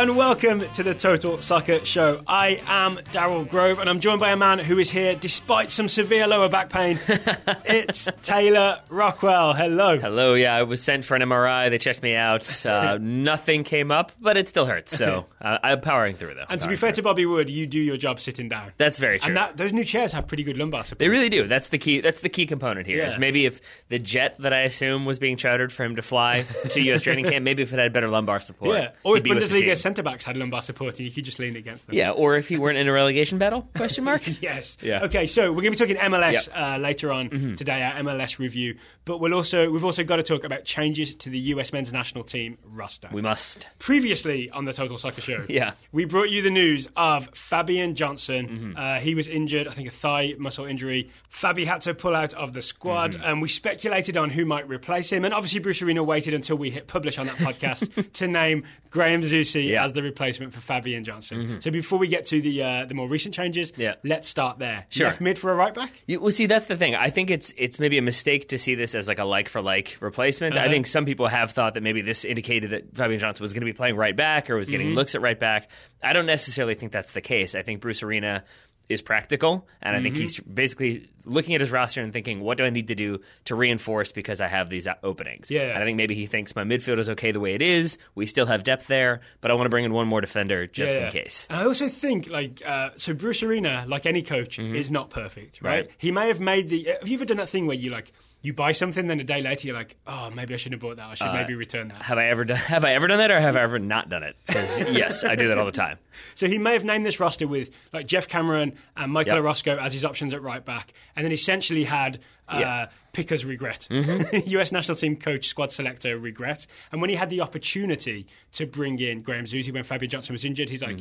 And welcome to the Total Soccer Show. I am Daryl Grove and I'm joined by a man who is here despite some severe lower back pain. it's Taylor Rockwell. Hello. Hello, yeah, I was sent for an MRI. They checked me out. Uh, nothing came up, but it still hurts. So uh, I'm powering through, though. And to be fair through. to Bobby Wood, you do your job sitting down. that's very true. And that, those new chairs have pretty good lumbar support. they really do. That's the key. That's the key component here. Is Yeah. maybe if the jet that I assume was being chartered for him to fly to U.S. training camp, maybe if it had better lumbar support. yeah. Or if he'd be with the team. Bundesliga centre backs had lumbar support and you could just lean against them. Yeah, or if you weren't in a relegation battle? Question mark. Yes. Yeah. Okay, so we're going to be talking MLS Yep. Mm-hmm. uh, later on today, our MLS review. But we'll also we've also got to talk about changes to the US men's national team roster. we must. Previously on the Total Soccer Show, Yeah. we brought you the news of Fabian Johnson. Mm-hmm. Uh, he was injured, I think a thigh muscle injury. Fabi had to pull out of the squad, Mm-hmm. and we speculated on who might replace him. And obviously, Bruce Arena waited until we hit publish on that podcast to name Graham Zusi Yeah. Mm-hmm. as the replacement for Fabian Johnson. So before we get to the uh, the more recent changes, Yeah. let's start there. Sure. Left mid for a right back. You, well, see, that's the thing. I think it's it's maybe a mistake to see this as like a like for like replacement. I Uh-huh. think some people have thought that maybe this indicated that Fabian Johnson was going to be playing right back or was getting Mm-hmm. looks at right back. I don't necessarily think that's the case. I think Bruce Arena is practical, and I think Mm-hmm. he's basically looking at his roster and thinking, what do I need to do to reinforce because I have these openings? Yeah. And I think maybe he thinks my midfield is okay the way it is. We still have depth there, but I want to bring in one more defender just Yeah. in case. And I also think, like, uh, so Bruce Arena, like any coach, is not perfect, right? Mm-hmm. Right. He may have made the. Have you ever done that thing where you like you buy something, then a day later you're like, oh, maybe I shouldn't have bought that. I should Uh, maybe return that. Have I ever done? Have I ever done that, or have I ever not done it? yes, I do that all the time. So he may have named this roster with like Geoff Cameron and Michael Yep. Orozco as his options at right back, and then essentially had. Uh, Yeah. Mm-hmm. Picker's regret, U.S. national team coach, squad selector regret, and when he had the opportunity to bring in Graham Zusi when Fabian Johnson was injured, he's like,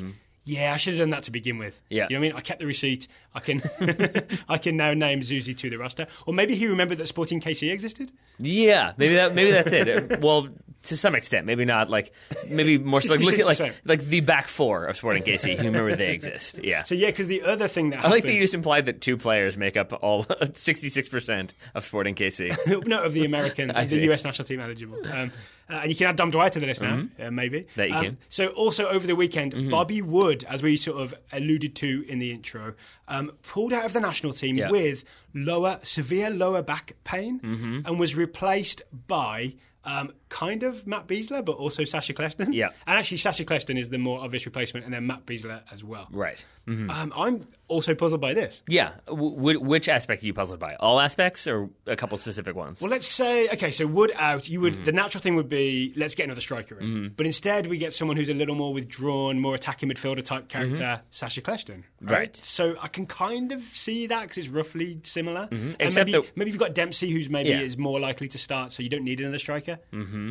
"Yeah, I should have done that to begin with." Yeah. you know what I mean. I kept the receipt. I can, I can now name Zusi to the roster, or maybe he remembered that Sporting KC existed. Yeah, maybe that maybe that's it. well, to some extent, maybe not. Like maybe more so like look at like like the back four of Sporting KC. You remember they exist. Yeah. So yeah, because the other thing that I like happened, that you just implied that two players make up all sixty six percent of Sporting KC. no, of the Americans, of the. US national team eligible. Um, uh, and you can add Dom Dwyer to the list now, uh, maybe. Mm-hmm. You Um, can. Mm-hmm. So also over the weekend, Bobby Wood, as we sort of alluded to in the intro, um, pulled out of the national team Yeah. with lower, severe lower back pain, Mm-hmm. and was replaced by. Um, kind of Matt Besler, but also Sacha Kljestan. Yeah. And actually, Sacha Kljestan is the more obvious replacement, and then Matt Besler as well. Right. Um, I'm also puzzled by this. Yeah. W- which aspect are you puzzled by? All aspects or a couple specific ones? Well, let's say okay. So Wood out. You Mm-hmm. would the natural thing would be let's get another striker in. But instead, we get someone who's a little more withdrawn, more attacking midfielder type character, Sacha Kljestan. Mm-hmm. Right. So I can kind of see that because it's roughly similar. Mm-hmm. Except maybe, that- maybe you've got Dempsey, who's maybe Yeah. is more likely to start, so you don't need another striker.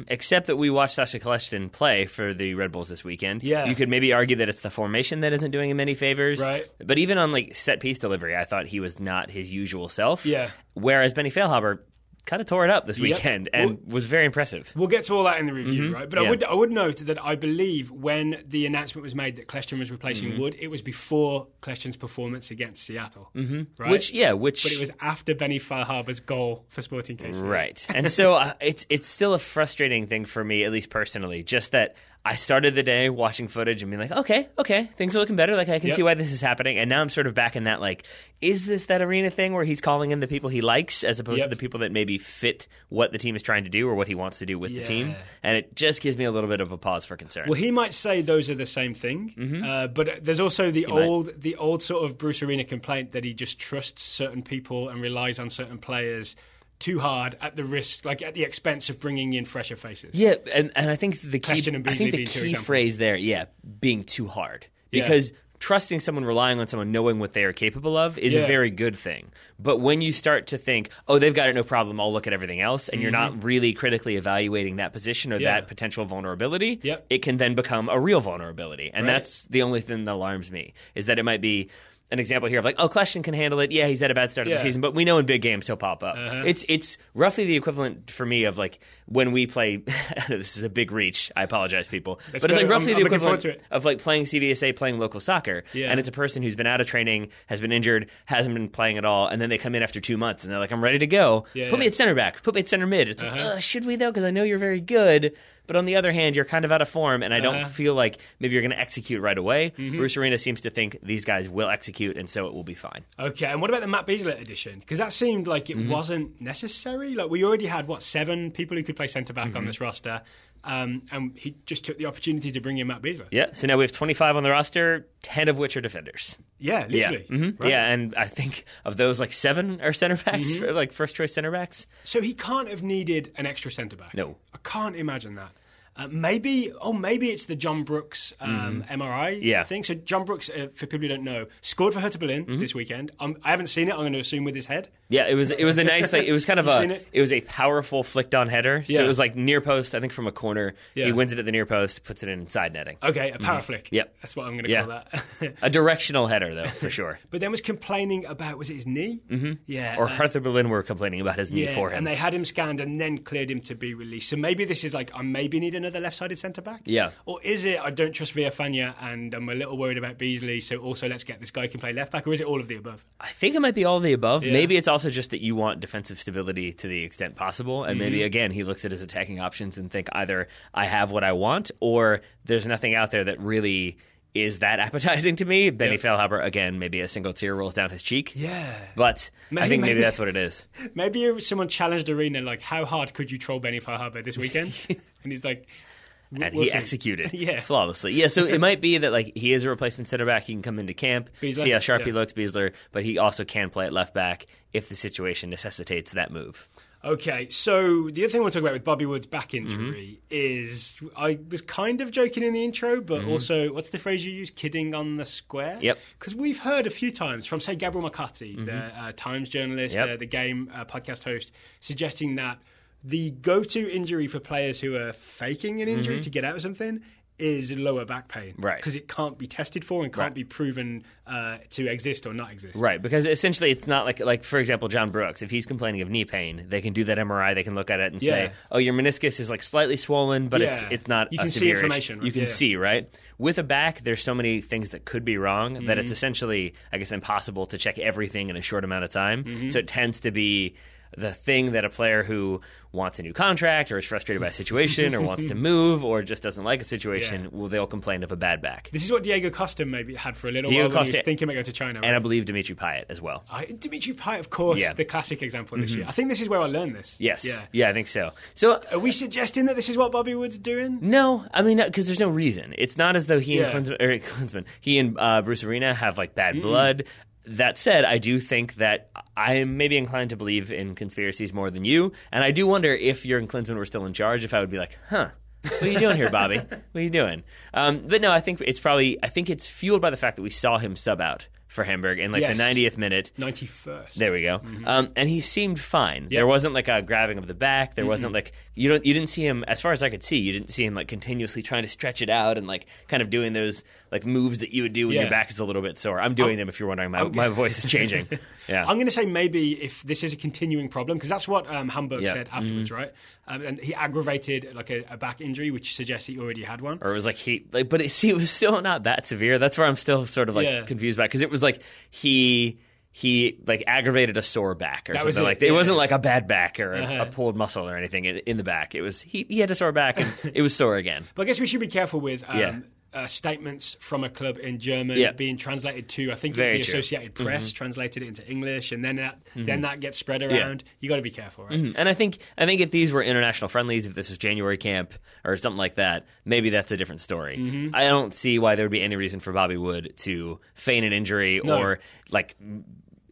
Except that we watched Sacha Kljestan play for the Red Bulls this weekend. Yeah. You could maybe argue that it's the formation that isn't doing him any favors. Right. But even on like set piece delivery, I thought he was not his usual self. Yeah. Whereas Benny Feilhaber kind of tore it up this Yep. weekend and Well- was very impressive. We'll get to all that in the review, right? But I Mm-hmm. Would I would note that I believe when the announcement was made that Kljestan was replacing Mm-hmm. Wood, it was before Kljestan's performance against Seattle, mm-hmm. right? Which yeah, which but it was after Benny Feilhaber's goal for Sporting KC. Right. And so uh, it's it's still a frustrating thing for me, at least personally, just that I started the day watching footage and being like, okay, okay, things are looking better. Like I can Yep. see why this is happening. And now I'm sort of back in that like, is this that arena thing where he's calling in the people he likes as opposed Yep. to the people that maybe fit what the team is trying to do or what he wants to do with the team? And it just gives me a little bit of a pause for concern. Well, he might say those are the same thing, uh, but there's also the Mm-hmm. might. old, the old sort of Bruce Arena complaint that he just trusts certain people and relies on certain players too hard at the risk, like at the expense of bringing in fresher faces. Yeah, and, and I think the key, Question and I think the key phrase there, yeah, being too hard. Yeah. Because trusting someone, relying on someone, knowing what they are capable of is Yeah. a very good thing. But when you start to think, oh, they've got it, no problem, I'll look at everything else, and you're not really critically evaluating that position or Mm-hmm. Yeah. that potential vulnerability, Yep. it can then become a real vulnerability. And Right. that's the only thing that alarms me, is that it might be an example here of like, oh, Kljestan can handle it. Yeah, he's had a bad start of the season, but we know in big games he'll pop up. Uh-huh. It's it's roughly the equivalent for me of like when we play. this is a big reach. I apologize, people, That's but it's like roughly I'm- I'm the equivalent of like playing CVSA, playing local soccer, Yeah. and it's a person who's been out of training, has been injured, hasn't been playing at all, and then they come in after two months and they're like, I'm ready to go. Yeah, Put me at center back. Put me at center mid. It's like, Uh-huh. uh, should we though? Because I know you're very good. But on the other hand, you're kind of out of form, and I don't Uh-huh. feel like maybe you're going to execute right away. Mm-hmm. Bruce Arena seems to think these guys will execute, and so it will be fine. Okay, and what about the Matt Besler edition? Because that seemed like it Mm-hmm. wasn't necessary. Like we already had what seven people who could play centre back Mm-hmm. on this roster, um, and he just took the opportunity to bring in Matt Besler. Yeah. So now we have 25 on the roster, 10 of which are defenders. Yeah, literally. Yeah. Mhm. Right. Mm-hmm. Yeah, and I think of those, like seven are center backs, for, like first choice center backs. So he can't have needed an extra centre back. No. I can't imagine that. Uh, maybe, oh, maybe it's the John Brooks um, MRI Mm-hmm. Yeah. thing. So John Brooks, uh, for people who don't know, scored for Hertha Berlin Mm-hmm. this weekend. Um, I haven't seen it. I'm going to assume with his head. Yeah, it was it was a nice like it was kind of a it? it? was a powerful flicked on header. So Yeah. it was like near post, I think from a corner. Yeah. He wins it at the near post, puts it in side netting. Okay, a power flick. Mm-hmm. Yep. that's what I'm going to Yeah. call that. A directional header though, for sure. but then was complaining about was it his knee? Mm-hmm. Yeah, Or uh, Hertha Berlin were complaining about his knee for him. and they had him scanned and then cleared him to be released. So maybe this is like I maybe need another left-sided centre back. Yeah. Or is it I don't trust Villafaña and I'm a little worried about Besler, so also let's get this guy who can play left back, or is it all of the above? I think it might be all of the above. Yeah. Maybe it's also just that you want defensive stability to the extent possible, and Mm-hmm. maybe again he looks at his attacking options and think either I have what I want, or there's nothing out there that really is that appetizing to me. Benny Yeah. Feilhaber again, maybe a single tear rolls down his cheek. Yeah. But I think maybe maybe- that's what it is. Maybe someone challenged Arena like, how hard could you troll Benny Feilhaber this weekend? and he's like, and we'll he see." executed Yeah. flawlessly. Yeah, so it might be that like he is a replacement center back. He can come into camp, Besler? see how sharp he looks, Besler, but he also can play at left back if the situation necessitates that move. Okay, so the other thing I want to talk about with Bobby Wood's back Mm-hmm. injury is I was kind of joking in the intro, but Mm-hmm. also what's the phrase you use? Kidding on the square. Yep. Because we've heard a few times from say Gabriele Marcotti, the uh, Times journalist, Mm-hmm. Yep. uh, the game uh, podcast host, suggesting that the go-to injury for players who are faking an injury to get out of something is lower back pain, Mm-hmm. Right. Because it can't be tested for and can't Right. be proven uh, to exist or not exist. Right, because essentially it's not like like for example John Brooks, if he's complaining of knee pain, they can do that MRI, they can look at it and Yeah. say, "Oh, your meniscus is like slightly swollen, but it's Yeah. it's not You can see severe issue." inflammation, right? You can Yeah. see, right? With a back, there's so many things that could be wrong that Mm-hmm. it's essentially I guess impossible to check everything in a short amount of time. Mm-hmm. So it tends to be the thing that a player who wants a new contract or is frustrated by a situation or wants to move or just doesn't like a situation, Yeah. well, they'll complain of a bad back. This is what Diego Costa maybe had for a little Diego while when he was Costa- thinking about going to China. And I believe Dimitri Payet as well. I, Dimitri Payet, of course, Yeah. the classic example this year. I think this is where I learned this. Yes. Yeah. yeah, I think so. So Are we suggesting that this is what Bobby Wood's doing? No, I mean because there's no reason. It's not as though he Yeah. and Klinsmann, Klinsmann, he and uh, Bruce Arena have like bad blood. That said, I do think that I am maybe inclined to believe in conspiracies more than you, and I do wonder if Jurgen Klinsmann were still in charge, if I would be like, huh. What are you doing here, Bobby? What are you doing? Um, but no, I think it's probably. I think it's fueled by the fact that we saw him sub out for Hamburg in like Yes. the 90th minute. 91st. There we go. Um, and he seemed fine. There wasn't like a grabbing of the back. There wasn't like you don't you didn't see him as far as I could see. You didn't see him like continuously trying to stretch it out and like kind of doing those like moves that you would do when Yeah. your back is a little bit sore. I'm doing them if you're wondering. My, my voice is changing. Yeah. I'm going to say maybe if this is a continuing problem, because that's what um, Hamburg Yeah. said afterwards, right? Um, and he aggravated like a, a back injury, which suggests he already had one. or it was like he like but it, see, it was still not that severe that's where i'm still sort of like Yeah. confused about because it was like he he like aggravated a sore back or That was something it, like that. It yeah. wasn't like a bad back or a, Uh-huh. a pulled muscle or anything in, in the back. It was he, he had a sore back and it was sore again. But I guess we should be careful with um, Yeah. Uh, statements from a club in German Yeah. being translated to. I think Very it's the true. Associated Press translated it into English, and then that Mm-hmm. then that gets spread around. You got to be careful, right? Mm, And I think I think if these were international friendlies, if this was January camp or something like that, maybe that's a different story. Mm-hmm. I don't see why there would be any reason for Bobby Wood to feign an injury No. or like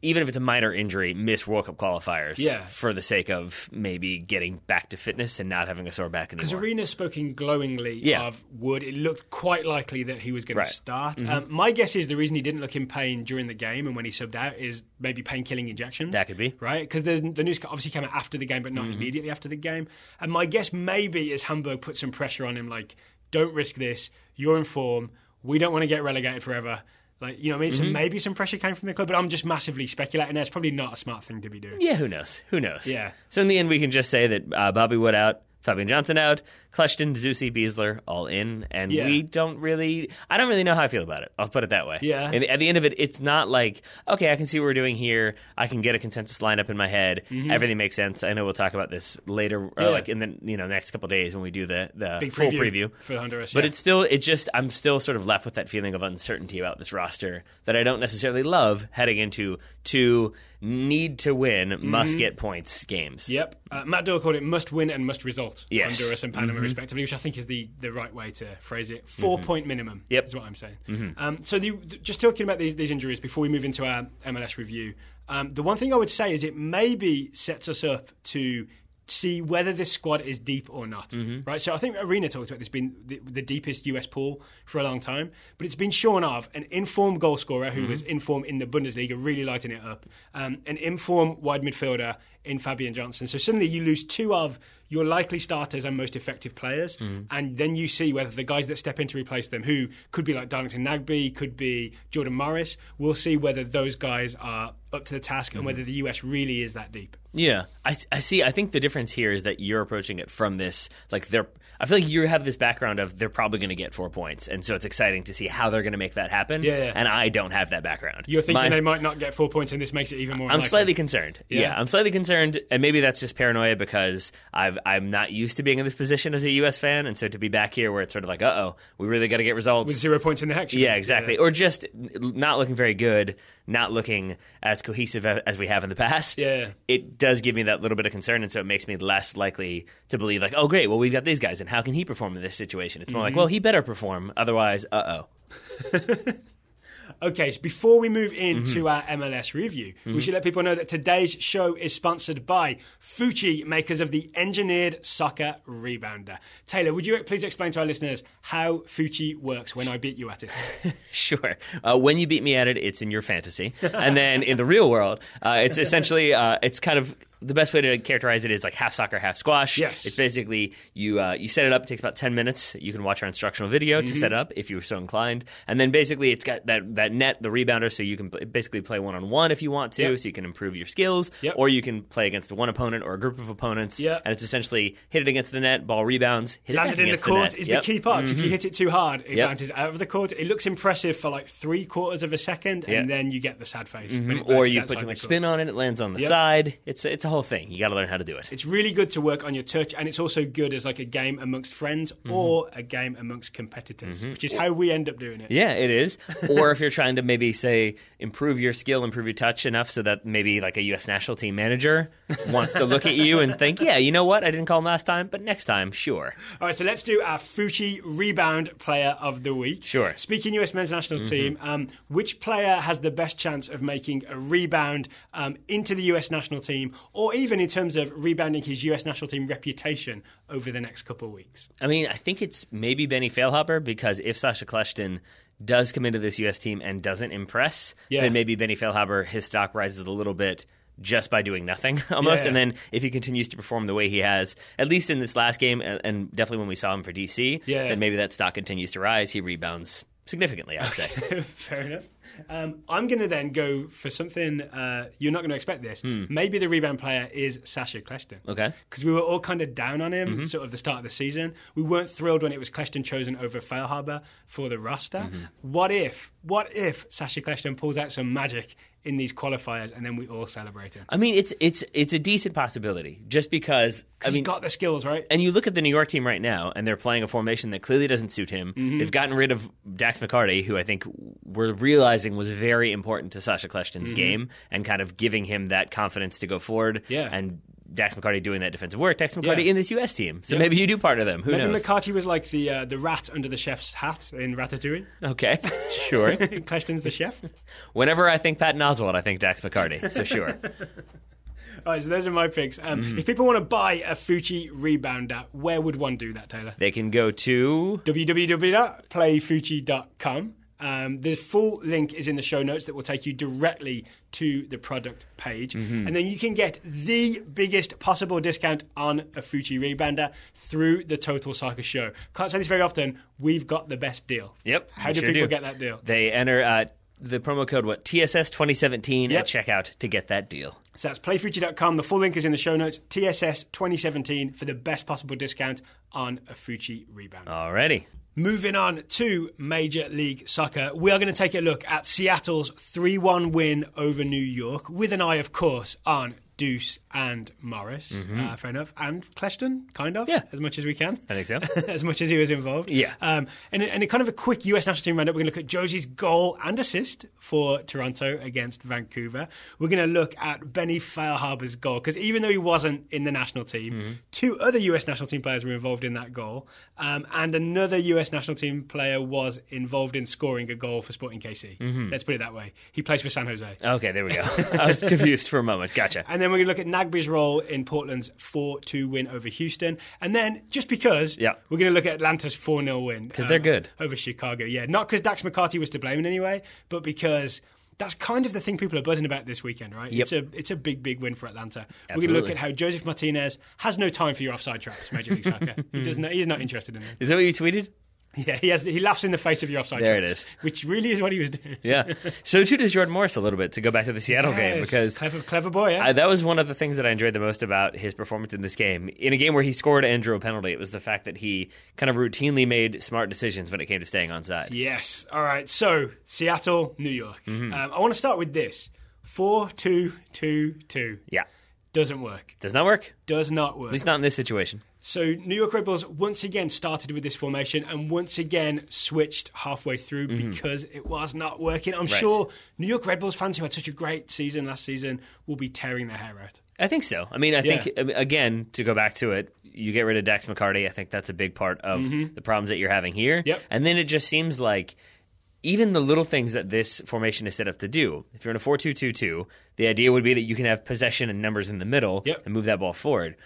even if it's a minor injury, miss World Cup qualifiers Yeah. for the sake of maybe getting back to fitness and not having a sore back Because anymore. Arena's spoken glowingly Yeah. of Wood. It looked quite likely that he was going Right. Mm-hmm. to start. Um, my guess is the reason he didn't look in pain during the game and when he subbed out is maybe pain-killing injections. That could be. Mm-hmm. right because the, the news obviously came out after the game, but not immediately after the game. And my guess maybe is Hamburg put some pressure on him, like, don't risk this. You're in form. We don't want to get relegated forever. Like you know, what I mean, Mm-hmm. so maybe some pressure came from the club, but I'm just massively speculating. there. It's probably not a smart thing to be doing. yeah, who knows? Who knows? Yeah. So in the end, we can just say that uh, Bobby Wood out Fabian Johnson out, Kljestan, Zusi, Besler all in, and Yeah. we don't really. I don't really know how I feel about it. I'll put it that way. Yeah. And at the end of it, it's not like okay, I can see what we're doing here. I can get a consensus lineup in my head. Everything makes sense. I know we'll talk about this later, or Mm-hmm. Yeah. like in the you know next couple days when we do the the Big full preview, preview. for Honduras. But yeah. it's still, it just, I'm still sort of left with that feeling of uncertainty about this roster that I don't necessarily love heading into two need to win, must get points games. Mm-hmm. Yep. Uh, Matt Doyle called it must win and must result. Yes. Mm-hmm. Honduras and Panama, respectively, which I think is the, the right way to phrase it. 4 point minimum Yep. Mm-hmm. is what I'm saying. Um, so, the, just talking about these, these injuries before we move into our MLS review, um, the one thing I would say is it maybe sets us up to see whether this squad is deep or not. Mm-hmm. Right. So I think Arena talked about this being the, the deepest US pool for a long time, but it's been shorn of an informed goal scorer who was informed in the Bundesliga, really lighting it up, um, an informed wide midfielder in Fabian Johnson. So suddenly you lose two of your likely starters and most effective players, mm. and then you see whether the guys that step in to replace them, who could be like Darlington Nagbe, could be Jordan Morris, we'll see whether those guys are up to the task and mm-hmm. whether the US really is that deep. Yeah, I, I see. I think the difference here is that you're approaching it from this like they're. I feel like you have this background of they're probably going to get four points, and so it's exciting to see how they're going to make that happen. Yeah, yeah. And I don't have that background. You're thinking My- they might not get four points, and this makes it even more. I'm unlikely. slightly concerned. Yeah. Yeah. I'm slightly concerned, and maybe that's just paranoia because I've I'm not used to being in this position as a U.S. fan, and so to be back here where it's sort of like, uh oh, we really got to get results. with zero points in the hex. yeah, exactly. Or just not looking very good, not looking as cohesive as we have in the past. Yeah. It does give me that little bit of concern, and so it makes me less likely to believe, like, oh, great, well, we've got these guys, and how can he perform in this situation? It's more Mm-hmm. like, well, he better perform, otherwise, uh oh. Okay, so before we move into Mm-hmm. our MLS review, we should let people know that today's show is sponsored by Futchi, makers of the engineered soccer rebounder. Taylor, would you please explain to our listeners how Futchi works when I beat you at it? Sure. Uh, when you beat me at it, it's in your fantasy, and then in the real world, uh, it's essentially uh, it's kind of the best way to characterize it is like half soccer, half squash. Yes. It's basically you uh, you set it up. It takes about ten minutes. You can watch our instructional video Mm-hmm. to set it up if you're so inclined, and then basically it's got that that net, the rebounder, so you can pl- basically play one on one if you want to, Yep. so you can improve your skills, Yep. or you can play against one opponent or a group of opponents. Yep. And it's essentially hit it against the net, ball rebounds, hit it Landed in the court net. is the key part. 'cause If you hit it too hard, it bounces out of the court. It looks impressive for like three quarters of a second, and then you get the sad face. it or you put too much spin on it, it lands on the side. It's it's a whole thing. You got to learn how to do it. It's really good to work on your touch, and it's also good as like a game amongst friends or a game amongst competitors, which is how we end up doing it. Yeah, it is. or if you're trying to maybe say improve your skill, improve your touch enough so that maybe like a U.S. national team manager wants to look at you and think, yeah, you know what? I didn't call him last time, but next time, sure. All right, so let's do our Futchi rebound player of the week. Sure. Speaking US men's national team, um, which player has the best chance of making a rebound um, into the US national team, or even in terms of rebounding his US national team reputation over the next couple of weeks? I mean, I think it's maybe Benny Feilhaber because if Sacha Kljestan does come into this U.S. team and doesn't impress, Yeah. then maybe Benny Feilhaber, his stock rises a little bit just by doing nothing almost. Yeah. And then if he continues to perform the way he has, at least in this last game, and, and definitely when we saw him for DC, Yeah. then maybe that stock continues to rise. He rebounds significantly, I'd say. Fair enough. Um, I'm going to then go for something uh, you're not going to expect this. Maybe the rebound player is Sacha Kljestan. Hmm. Okay. Mm-hmm. Because we were all kind of down on him sort of the start of the season. We weren't thrilled when it was Kljestan chosen over Feilhaber for the roster. Mm-hmm. What if, what if Sacha Kljestan pulls out some magic in these qualifiers and then we all celebrate it. I mean, it's it's it's a decent possibility just because. I He's mean, got the skills, right? and you look at the New York team right now, and they're playing a formation that clearly doesn't suit him. Mm-hmm. They've gotten rid of Dax McCarty, who I think we're realizing was very important to Sacha Kljestan's game and kind of giving him that confidence to go forward. Yeah. And Dax McCarty doing that defensive work. Dax McCarty Yeah. in this U.S. team. So Yeah. maybe you do part of them. Who Maybe knows? McCarty was like the uh, the rat under the chef's hat in Ratatouille. okay, sure. Kljestan's the chef. Whenever I think Patton Oswalt, I think Dax McCarty. So sure. All right, so those are my picks. Um, Mm-hmm. If people want to buy a Futchi rebounder, where would one do that, Taylor? they can go to www.playfutchi.com. Um, the full link is in the show notes that will take you directly to the product page. Mm-hmm. And then you can get the biggest possible discount on a Futchi rebounder through the Total Soccer Show. Can't say this very often. We've got the best deal. Yep. How do sure people get that deal? They enter uh, the promo code what TSS 2017 Yep. at checkout to get that deal. So that's playfutchi.com. The full link is in the show notes. TSS 2017 for the best possible discount on a Futchi rebound. Alrighty. Moving on to Major League Soccer, we are going to take a look at Seattle's 3 1 win over New York, with an eye, of course, on Deuce and Morris. Uh, fair enough. And Kljestan, kind of, Yeah. as much as we can. I think so. as much as he was involved. Yeah. Um, and, and a kind of a quick US national team roundup. We're going to look at Jozy's goal and assist for Toronto against Vancouver. We're going to look at Benny Feilhaber's goal because even though he wasn't in the national team, Mm-hmm. two other US national team players were involved in that goal, um, and another US national team player was involved in scoring a goal for Sporting KC. Mm-hmm. Let's put it that way. He plays for San Jose. Okay, there we go. I was confused for a moment. Gotcha. And then we're going to look at Nagbe's role in Portland's 4 2 win over Houston. And then, just because, Yeah. we're going to look at Atlanta's 4 0 win. Because they're um, good. Over Chicago. Yeah. Not because Dax McCarty was to blame in any way, but because. That's kind of the thing people are buzzing about this weekend, right? Yep. It's a it's a big big win for Atlanta. We're going to look at how Josef Martinez has no time for your offside traps, Major League Soccer. he doesn't. He's not interested in them. Is that what you tweeted? Yeah, he has. He laughs in the face of your offside There it is. which really is what he was doing. Yeah. So too does Jordan Morris a little bit to go back to the Seattle game Yes, because clever, clever boy. Yeah? I, that was one of the things that I enjoyed the most about his performance in this game. In a game where he scored and drew a penalty, it was the fact that he kind of routinely made smart decisions when it came to staying on side. Yes. All right. So Seattle, New York. Mm-hmm. Um, I want to start with this: four two two two Yeah. doesn't work. Does not work. Does not work. At least not in this situation. So New York Red Bulls once again started with this formation and once again switched halfway through because it was not working. I'm sure New York Red Bulls fans who had such a great season last season will be tearing their hair out. I think so. I mean, I Yeah. think again to go back to it, you get rid of Dax McCarty. I think that's a big part of the problems that you're having here. Mm-hmm. Yep. And then it just seems like even the little things that this formation is set up to do. If you're in a 4-2-2-2, the idea would be that you can have possession and numbers in the middle Yep. and move that ball forward.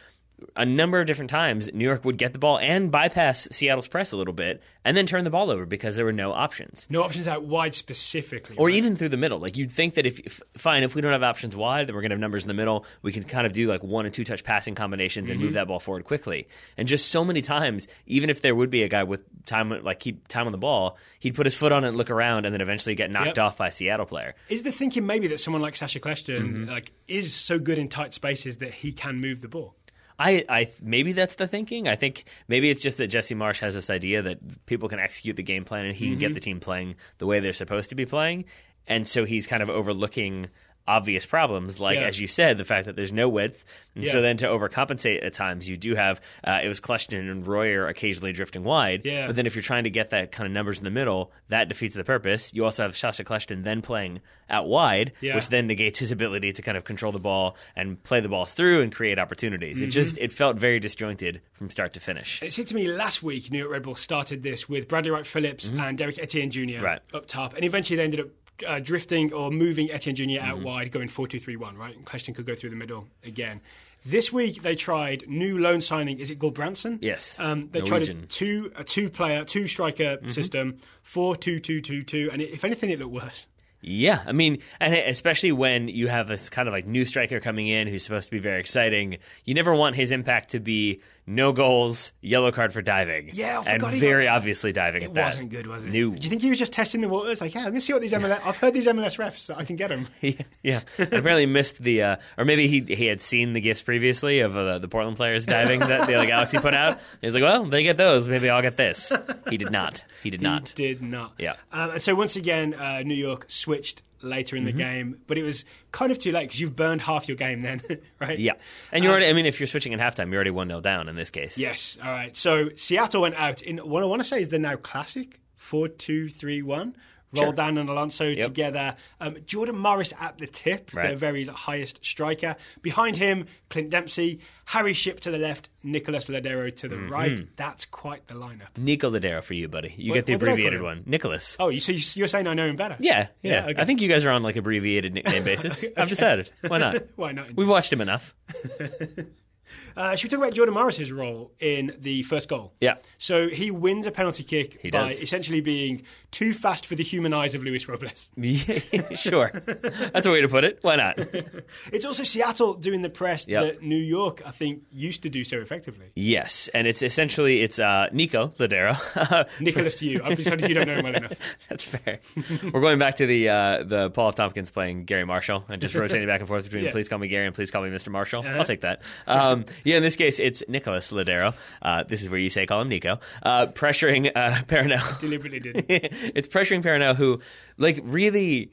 A number of different times, New York would get the ball and bypass Seattle's press a little bit, and then turn the ball over because there were no options. No options out wide specifically. Or right? even through the middle. Like you'd think that if, if fine, if we don't have options wide, then we're gonna have numbers in the middle. We can kind of do like one and two touch passing combinations and Mm-hmm. move that ball forward quickly. And just so many times, even if there would be a guy with time, like keep time on the ball, he'd put his foot on it, and look around, and then eventually get knocked Yep. off by a Seattle player. Is the thinking maybe that someone like Sacha Kljestan Mm-hmm. like is so good in tight spaces that he can move the ball? I, I maybe that's the thinking. I think maybe it's just that Jesse Marsch has this idea that people can execute the game plan and he can Mm-hmm. get the team playing the way they're supposed to be playing, and so he's kind of overlooking obvious problems, like Yeah. as you said, the fact that there's no width, and so then to overcompensate at times, you do have uh, it was Kljestan and Royer occasionally drifting wide, Yeah. but then if you're trying to get that kind of numbers in the middle, that defeats the purpose. You also have Sacha Kljestan then playing out wide, Yeah. which then negates his ability to kind of control the ball and play the balls through and create opportunities. Mm-hmm. It just it felt very disjointed from start to finish. It seemed to me last week New York Red Bull started this with Bradley Wright Phillips and Derek Etienne Jr. Mm-hmm. Right. up top, and eventually they ended up uh, drifting or moving Etienne Jr. Mm-hmm. out wide, going 4 2 3 1, right? And Question could go through the middle again. This week they tried new loan signing. Is it Gulbrandsen? Yes. Um, they Norwegian. tried a two a two player two striker Mm-hmm. system four two two two two, and it, if anything, it looked worse. Yeah, I mean, and especially when you have this kind of like new striker coming in who's supposed to be very exciting, you never want his impact to be no goals, yellow card for diving. Yeah, and he very got- obviously diving. It at that. wasn't good, was it? No. Do you think he was just testing the waters? Like, yeah, I'm gonna see what these MLS. I've heard these MLS refs, so I can get them. yeah, yeah. Apparently missed the, uh, or maybe he he had seen the gifts previously of uh, the Portland players diving that the Galaxy put out. He's like, well, they get those, maybe I'll get this. He did not. He did not. Did not. Yeah. Um, and so once again, uh, New York switched later in the Mm-hmm. game, but it was kind of too late because you've burned half your game then, right? Yeah, and you're already. I mean, if you're switching at halftime, you're already one 0 down in this case. Yes. All right. So Seattle went out in what I want to say is the now classic four two three one. Roldan and Alonso together. Um, Jordan Morris at the tip, Right. the very highest striker. Behind him, Clint Dempsey, Harry Shipp to the left, Nicolas Lodeiro to the Mm-hmm. right. That's quite the lineup. Nico Lodeiro for you, buddy. You What- get the what did I call abbreviated one, Nicholas. Oh, you, so you- you're saying I know him better? Yeah, yeah. okay. I think you guys are on like abbreviated nickname basis. I've decided. Why not? Why not? We've watched him enough. Uh, should we talk about Jordan Morris's role in the first goal? Yeah. So he wins a penalty kick He by does. essentially being too fast for the human eyes of Luis Robles. sure. That's a way to put it. Why not? It's also Seattle doing the press Yep. that New York, I think, used to do so effectively. Yes, and it's essentially it's uh, Nico Lodeiro. Nicholas to you. I'm decided you don't know him well enough. That's fair. We're going back to the uh, the Paul F. Tompkins playing Garry Marshall and just rotating back and forth between Yeah. please call me Gary and please call me Mr. Marshall. Uh-huh. I'll take that. Um, yeah, in this case, it's Nicholas Lodeiro. Uh, this is where you say call him Nico. Uh, pressuring uh, Perrinelle. Deliberately did. it's pressuring Perrinelle, who, like, really.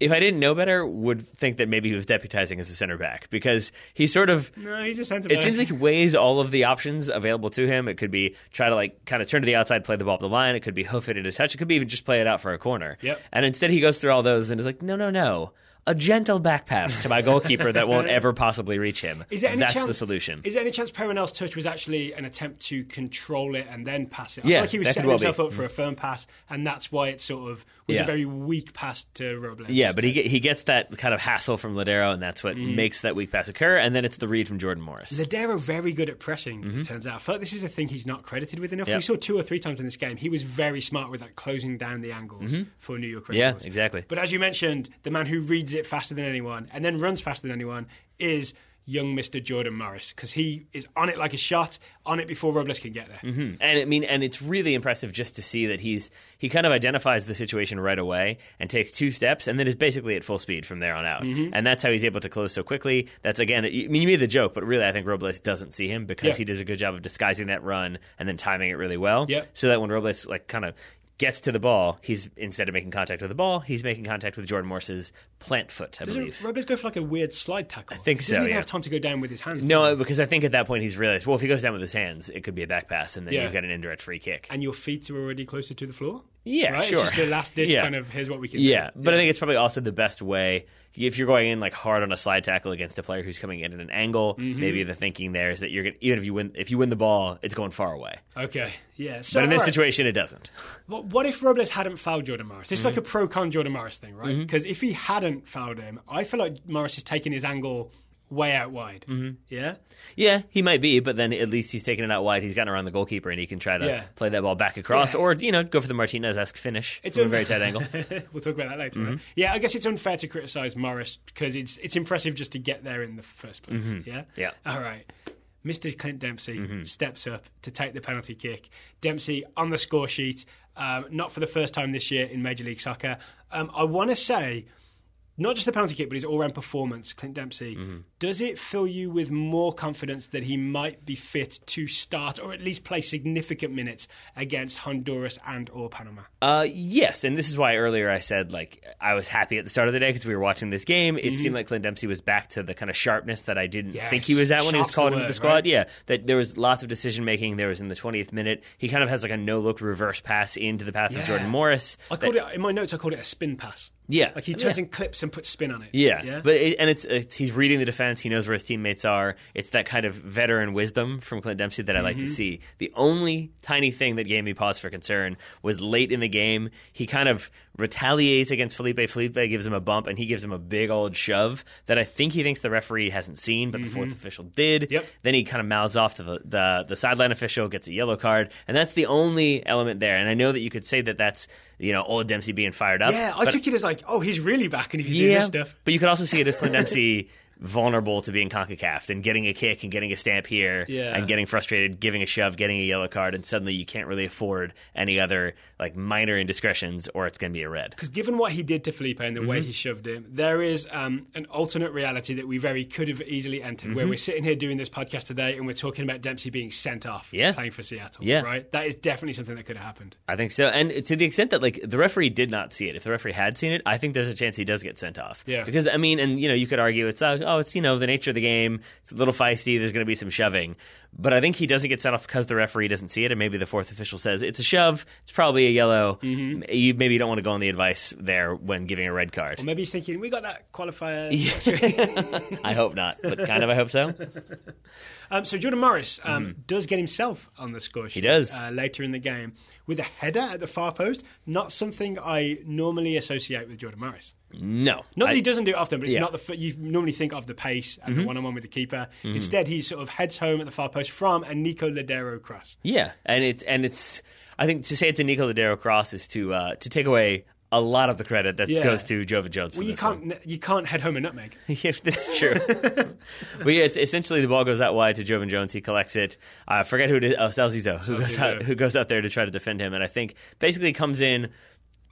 If I didn't know better, would think that maybe he was deputizing as a center back because he sort of No, he's a centre Back. it seems like he weighs all of the options available to him. It could be try to like kind of turn to the outside, play the ball up the line. It could be hoof it into touch. It could be even just play it out for a corner. Yep. And instead, he goes through all those and is like, no, no, no. A gentle back pass to my goalkeeper that won't ever possibly reach him. Is there any That's chance, the solution. Is there any chance Perrinelle's touch was actually an attempt to control it and then pass it? I Yeah, feel like he was setting himself be. up for a firm pass, and that's why it sort of was Yeah. a very weak pass to Robles. yeah, but he get, he gets that kind of hassle from Lodeiro, and that's what Mm-hmm. makes that weak pass occur. And then it's the read from Jordan Morris. Lodeiro very good at pressing. It turns out. I feel like this is a thing he's not credited with enough. Mm-hmm. Yep. We saw two or three times in this game. He was very smart with like closing down the angles for New York Red Mm-hmm. Yeah, Bulls. exactly. But as you mentioned, the man who reads it faster than anyone and then runs faster than anyone is young Mister Jordan Morris because he is on it like a shot, on it before Robles can get there. And I mean, and it's really impressive just to see that he's he kind of identifies the situation right away and takes two steps, and then is basically at full speed from there on out. Mm-hmm. And that's how he's able to close so quickly. That's again, I mean, you made the joke, but really, I think Robles doesn't see him because Yeah. he does a good job of disguising that run and then timing it really well. So that when Robles like kind of gets to the ball, he's instead of making contact with the ball, he's making contact with Jordan Morse's plant foot, I believe. Doesn't Robles go for like a weird slide tackle? I think he doesn't so, even yeah. have time to go down with his hands. No, because I think at that point he's realized, well, if he goes down with his hands, it could be a back pass, and then Yeah. you've got an indirect free kick. and your feet are already closer to the floor. Yeah, right? sure. It's just the last ditch Yeah. kind of. Here's what we can. Do. Yeah, do. but I think it's probably also the best way if you're going in like hard on a slide tackle against a player who's coming in at an angle. Mm-hmm. Maybe the thinking there is that you're gonna, even if you win if you win the ball, it's going far away. Okay. Yeah. So But in this right. situation, it doesn't. What, what if Robles hadn't fouled Jordan Morris? This is like Mm-hmm. a pro con Jordan Morris thing, right? Because if he hadn't fouled him, I feel like Morris is taking his angle way out wide. Mm-hmm. Yeah. Yeah, he might be, but then at least he's taking it out wide. He's gotten around the goalkeeper, and he can try to Yeah. play that ball back across, Yeah. or you know, go for the Martinez-esque finish It's from a very tight angle. we'll talk about that later. Mm-hmm. Right? Yeah, I guess it's unfair to criticize Morris because it's it's impressive just to get there in the first place. Yeah. Mm-hmm. Yeah. Mm-hmm. All right. Mr. Clint Dempsey steps up to take the penalty kick. Dempsey on the score sheet, um, not for the first time this year in Major League Soccer. Um, I want to say, not just the penalty kick, but his all round performance, Clint Dempsey, Mm-hmm. does it fill you with more confidence that he might be fit to start or at least play significant minutes against Honduras and or Panama? Uh, yes, and this is why earlier I said like I was happy at the start of the day because we were watching this game. It seemed like Clint Dempsey was back to the kind of sharpness that I didn't Mm-hmm. Yes. think he was at when he was Sharp's called into the squad. right? Yeah, that there was lots of decision making. There was in the 20th minute. He kind of has like a no look reverse pass into the path Yeah. of Jordan Morris. I called it in my notes. I called it a spin pass. Yeah, Like he turns yeah. and clips and puts spin on it. Yeah, yeah. but it, and it's, it's he's reading the defense. He knows where his teammates are. It's that kind of veteran wisdom from Clint Dempsey that I like Mm-hmm. to see. The only tiny thing that gave me pause for concern was late in the game. He kind of retaliates against Felipe. Felipe gives him a bump, and he gives him a big old shove that I think he thinks the referee hasn't seen, but the fourth official did. Mm-hmm. Yep. Then he kind of mouths off to the, the the sideline official, gets a yellow card, and that's the only element there. And I know that you could say that that's you know old Dempsey being fired up. yeah, I took it as like, oh, he's really back, and if he's doing this stuff, but you could also see it as Clint Dempsey vulnerable to being CONCACAF and getting a kick and getting a stamp here Yeah. and getting frustrated, giving a shove, getting a yellow card, and suddenly you can't really afford any other like minor indiscretions or it's going to be a red. because given what he did to Felipe and the Mm-hmm. way he shoved him, there is um, an alternate reality that we very could have easily entered, Mm-hmm. where we're sitting here doing this podcast today and we're talking about Dempsey being sent off, Yeah. playing for Seattle. Yeah. right. That is definitely something that could have happened. I think so. And to the extent that like the referee did not see it, if the referee had seen it, I think there's a chance he does get sent off. Yeah. Because I mean, and you know, you could argue it's uh, oh, it's you know the nature of the game. It's a little feisty. There's going to be some shoving, but I think he doesn't get sent off because the referee doesn't see it, and maybe the fourth official says it's a shove. It's probably a yellow. Mm-hmm. You maybe don't want to go on the advice there when giving a red card. Or maybe he's thinking, we got that qualifier. I hope not, but kind of I hope so. Um, so Jordan Morris um, does get himself on the score sheet. He does. uh, later in the game with a header at the far post. Not something I normally associate with Jordan Morris. No, Not that I- he doesn't do it often, but it's Yeah. not the you normally think of the pace at the one-on-one with the keeper. Instead, he sort of heads home at the far post from a Nico Lodeiro cross. Yeah, and it's and it's. I think to say it's a Nico Lodeiro cross is to uh, to take away a lot of the credit that Yeah. goes to Joevin Jones. Well, you can't you can't head home a nutmeg. yeah, this is true. but yeah, it's essentially the ball goes out wide to Joevin Jones. He collects it. I forget who it is. Oh, Sal Zizzo, who goes out, who goes out there to try to defend him, and I think basically comes in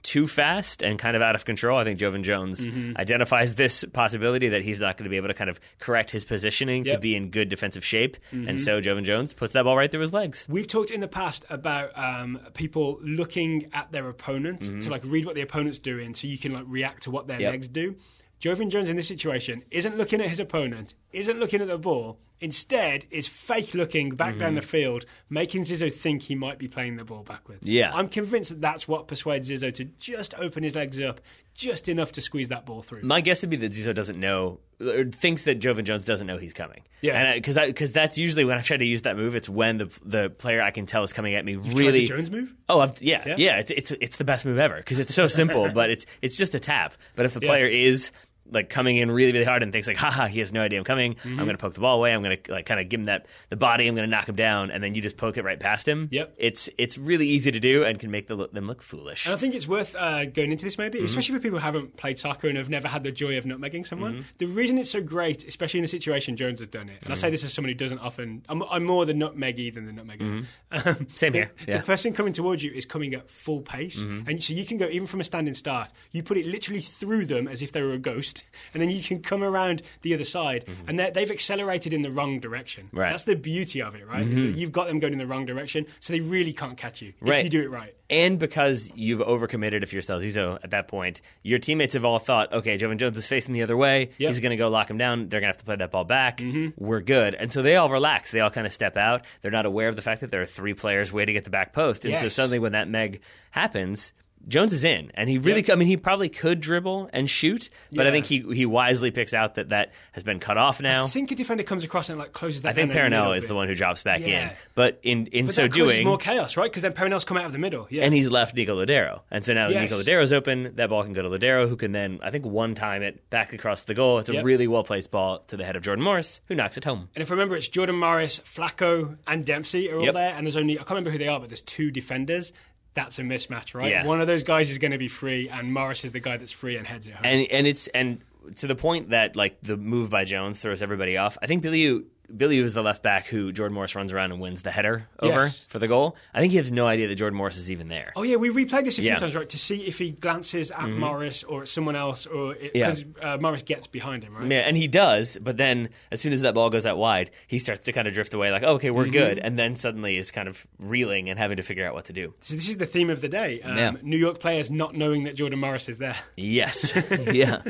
too fast and kind of out of control. I think Joevin Jones Mm-hmm. identifies this possibility that he's not going to be able to kind of correct his positioning to Yep. Mm-hmm. be in good defensive shape, and so Joevin Jones puts that ball right through his legs. We've talked in the past about um, people looking at their opponent to like read what the opponent's doing, so you can like react to what their Mm-hmm. Yep. legs do. Joevin Jones in this situation isn't looking at his opponent, isn't looking at the ball. Instead, is fake looking back down the field, making Zizzo think he might be playing the ball backwards. Mm-hmm. Yeah. I'm convinced that that's what persuades Zizzo to just open his legs up just enough to squeeze that ball through. My guess would be that Zizzo doesn't know, or thinks that Joevin Jones doesn't know he's coming. Yeah. and because because that's usually when I try to use that move. It's when the the player I can tell is coming at me Tried really. the Jones move. Oh, I've, yeah, Yeah? yeah, It's it's it's the best move ever because it's so simple, but it's it's just a tap. But if the Yeah. player is like coming in really really hard and thinks like, haha, he has no idea I'm coming. Mm-hmm. I'm going to poke the ball away. I'm going to like kind of give him that the body. I'm going to knock him down, and then you just poke it right past him. Yep. It's it's really easy to do and can make the, them look foolish. And I think it's worth uh, going into this Mm-hmm. maybe, especially for people who haven't played soccer and have never had the joy of nutmegging someone. Mm-hmm. The reason it's so great, especially in the situation Jones has done it, and I Mm-hmm. say this as someone who doesn't often, I'm, I'm more the nutmeggy than the nutmegger. Um, Same here, The, yeah. the person coming towards you is coming at full pace, Mm-hmm. and so you can go even from a standing start. You put it literally through them as if they were a ghost, and then you can come around the other side, and they're- they've accelerated in the wrong direction. Mm-hmm. Right. Mm-hmm. That's the beauty of it, right? that You've got them going in the wrong direction, so they really can't catch you Right. if you do it right. And because you've overcommitted if you're Sal Zizzo at that point, your teammates have all thought, okay, Joevin Jones is facing the other way. Yep. Mm-hmm. He's going to go lock him down. They're going to have to play that ball back. We're good. And so they all relax. They all kind of step out. They're not aware of the fact that there are three players waiting at the back post. And so suddenly when that Meg happens, Jones is in, and he really. Yep. I mean, he probably could dribble and shoot, but I think he he wisely picks out that that has been cut off now. I think a defender comes across and like closes that. I think down a little Perrinelle is bit. the one who drops back in, but in in But so doing, more chaos, right? Because then Perrinelle's come out of the middle. Yeah, and he's left Nico Lodeiro. And so now that Yes. Nico Lodeiro's open, that ball can go to Lodeiro, who can then, I think, one time it back across the goal. It's a Yep. really well placed ball to the head of Jordan Morris, who knocks it home. and if I remember, it's Jordan Morris, Flacco, and Dempsey are all Yep. there. And there's only I can't remember who they are, but there's two defenders. That's a mismatch, right? Yeah. One of those guys is going to be free, and Morris is the guy that's free and heads it home. And and it's and to the point that like the move by Jones throws everybody off. I think Billy Billy is the left back who Jordan Morris runs around and wins the header over Yes. for the goal. I think he has no idea that Jordan Morris is even there. Oh yeah, we replayed this a few Yeah. times, right? To see if he glances at Morris or at someone else, or Yeah. because uh, Morris gets behind him, right? Yeah, and he does, but then as soon as that ball goes out wide, he starts to kind of drift away, like, oh, okay, we're Mm-hmm. good, and then suddenly is kind of reeling and having to figure out what to do. So this is the theme of the day: um, Yeah. New York players not knowing that Jordan Morris is there. Yes. yeah.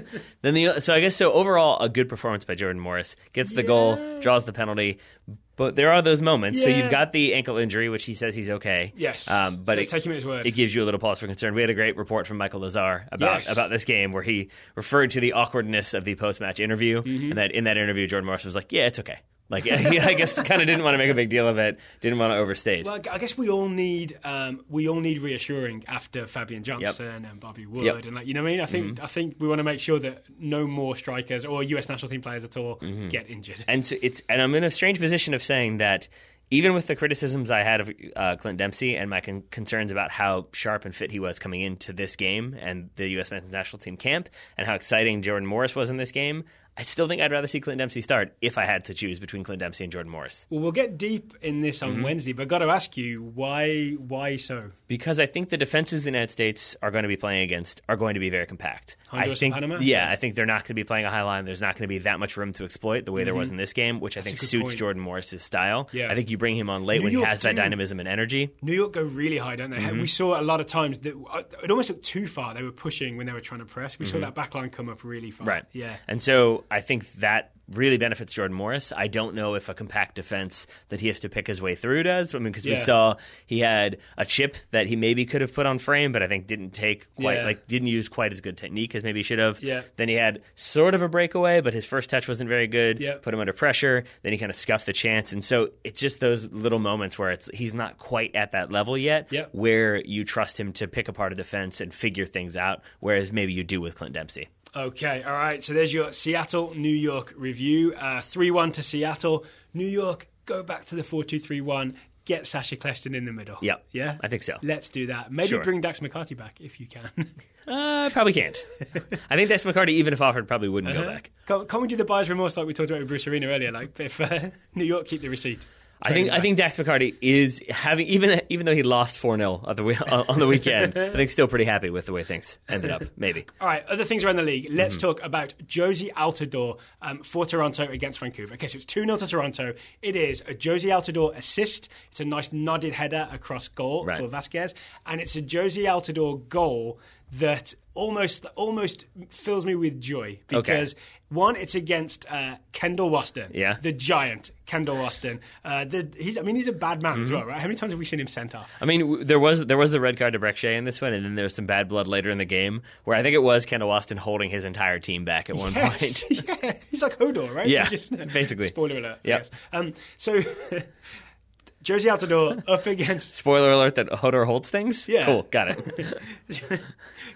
Then the so I guess so overall a good performance by Jordan Morris gets the goal, draws the penalty, but there are those moments. So Yeah. you've got the ankle injury, which he says he's okay. Yes. Um, but So it, take him at his word. it gives you a little pause for concern. We had a great report from Michael Lazar about Yes. about this game where he referred to the awkwardness of the post match interview, Mm-hmm. and that in that interview Jordan Morris was like, "Yeah, it's okay." Like I guess kind of didn't want to make a big deal of it, didn't want to overstate. Well, I guess we all need um, we all need reassuring after Fabian Johnson and Bobby Wood Yep. Mm-hmm. and like you know what I mean. I think I think we want to make sure that no more strikers or U.S. national team players at all Mm-hmm. get injured. and so it's and I'm in a strange position of saying that even with the criticisms I had of uh, Clint Dempsey and my con- concerns about how sharp and fit he was coming into this game and the U.S. men's national team camp and how exciting Jordan Morris was in this game, I still think I'd rather see Clint Dempsey start if I had to choose between Clint Dempsey and Jordan Morris. Well, we'll get deep in this Mm-hmm. on Wednesday, but I've got to ask you why why so? Because I think the defenses the United States are going to be playing against are going to be very compact. I Honduras think, Panama? yeah. I think they're not going to be playing a high line. There's not going to be that much room to exploit the way there was in this game, which I think Mm-hmm. suits point. Jordan Morris's style. Yeah. I think you bring him on late New when York he has that dynamism and energy. New York go really high, don't they? Mm-hmm. We saw a lot of times that uh, it almost looked too far. They were pushing when they were trying to press. We Mm-hmm. saw that back line come up really far. Right. Yeah. And so I think that really benefits Jordan Morris. I don't know if a compact defense that he has to pick his way through does. I mean, because we saw he had a chip that he maybe could have put on frame, but I think didn't take quite Yeah. like didn't use quite as good technique as maybe he should have. Yeah. Then he had sort of a breakaway, but his first touch wasn't very good. Yeah. Put him under pressure. Then he kind of scuffed the chance, and so it's just those little moments where it's he's not quite at that level yet, Yeah. where you trust him to pick apart a defense and figure things out, whereas maybe you do with Clint Dempsey. Okay, all right. So there's your Seattle, New York review. Uh, 3 1 to Seattle. New York, go back to the 4 2 3 1. Get Sacha Kljestan in the middle. Yeah. Yeah? I think so. Let's do that. Maybe Sure. bring Dax McCarty back if you can. Uh, probably can't. I think Dax McCarty, even if offered, probably wouldn't Uh-huh. go back. can't, can't we do the buyer's remorse like we talked about with Bruce Arena earlier? Like, if uh, New York keep the receipt. I think I think Dax McCarty is having even even though he lost four 0 on the on the weekend. I think still pretty happy with the way things ended up. Maybe. All right, other things around the league. Let's Mm-hmm. talk about Jozy Altidore um, for Toronto against Vancouver. Okay, so it's 2 0 to Toronto. It is a Jozy Altidore assist. It's a nice nodded header across goal Right. for Vasquez. And it's a Jozy Altidore goal that almost almost fills me with joy because. One, it's against uh, Kendall Waston, Yeah. the giant Kendall Waston. Uh, the, he's, I mean, he's a bad man Mm-hmm. as well, right? How many times have we seen him sent off? I mean, w- there was there was the red card to Brek Shea in this one, and then there was some bad blood later in the game where I think it was Kendall Waston holding his entire team back at one Yes. point. yeah, he's like Hodor, right? Yeah, He basically. Spoiler alert. Yes. Um, so, Jozy Altidore up against Spoiler alert that Hodor holds things. Yeah. cool, got it.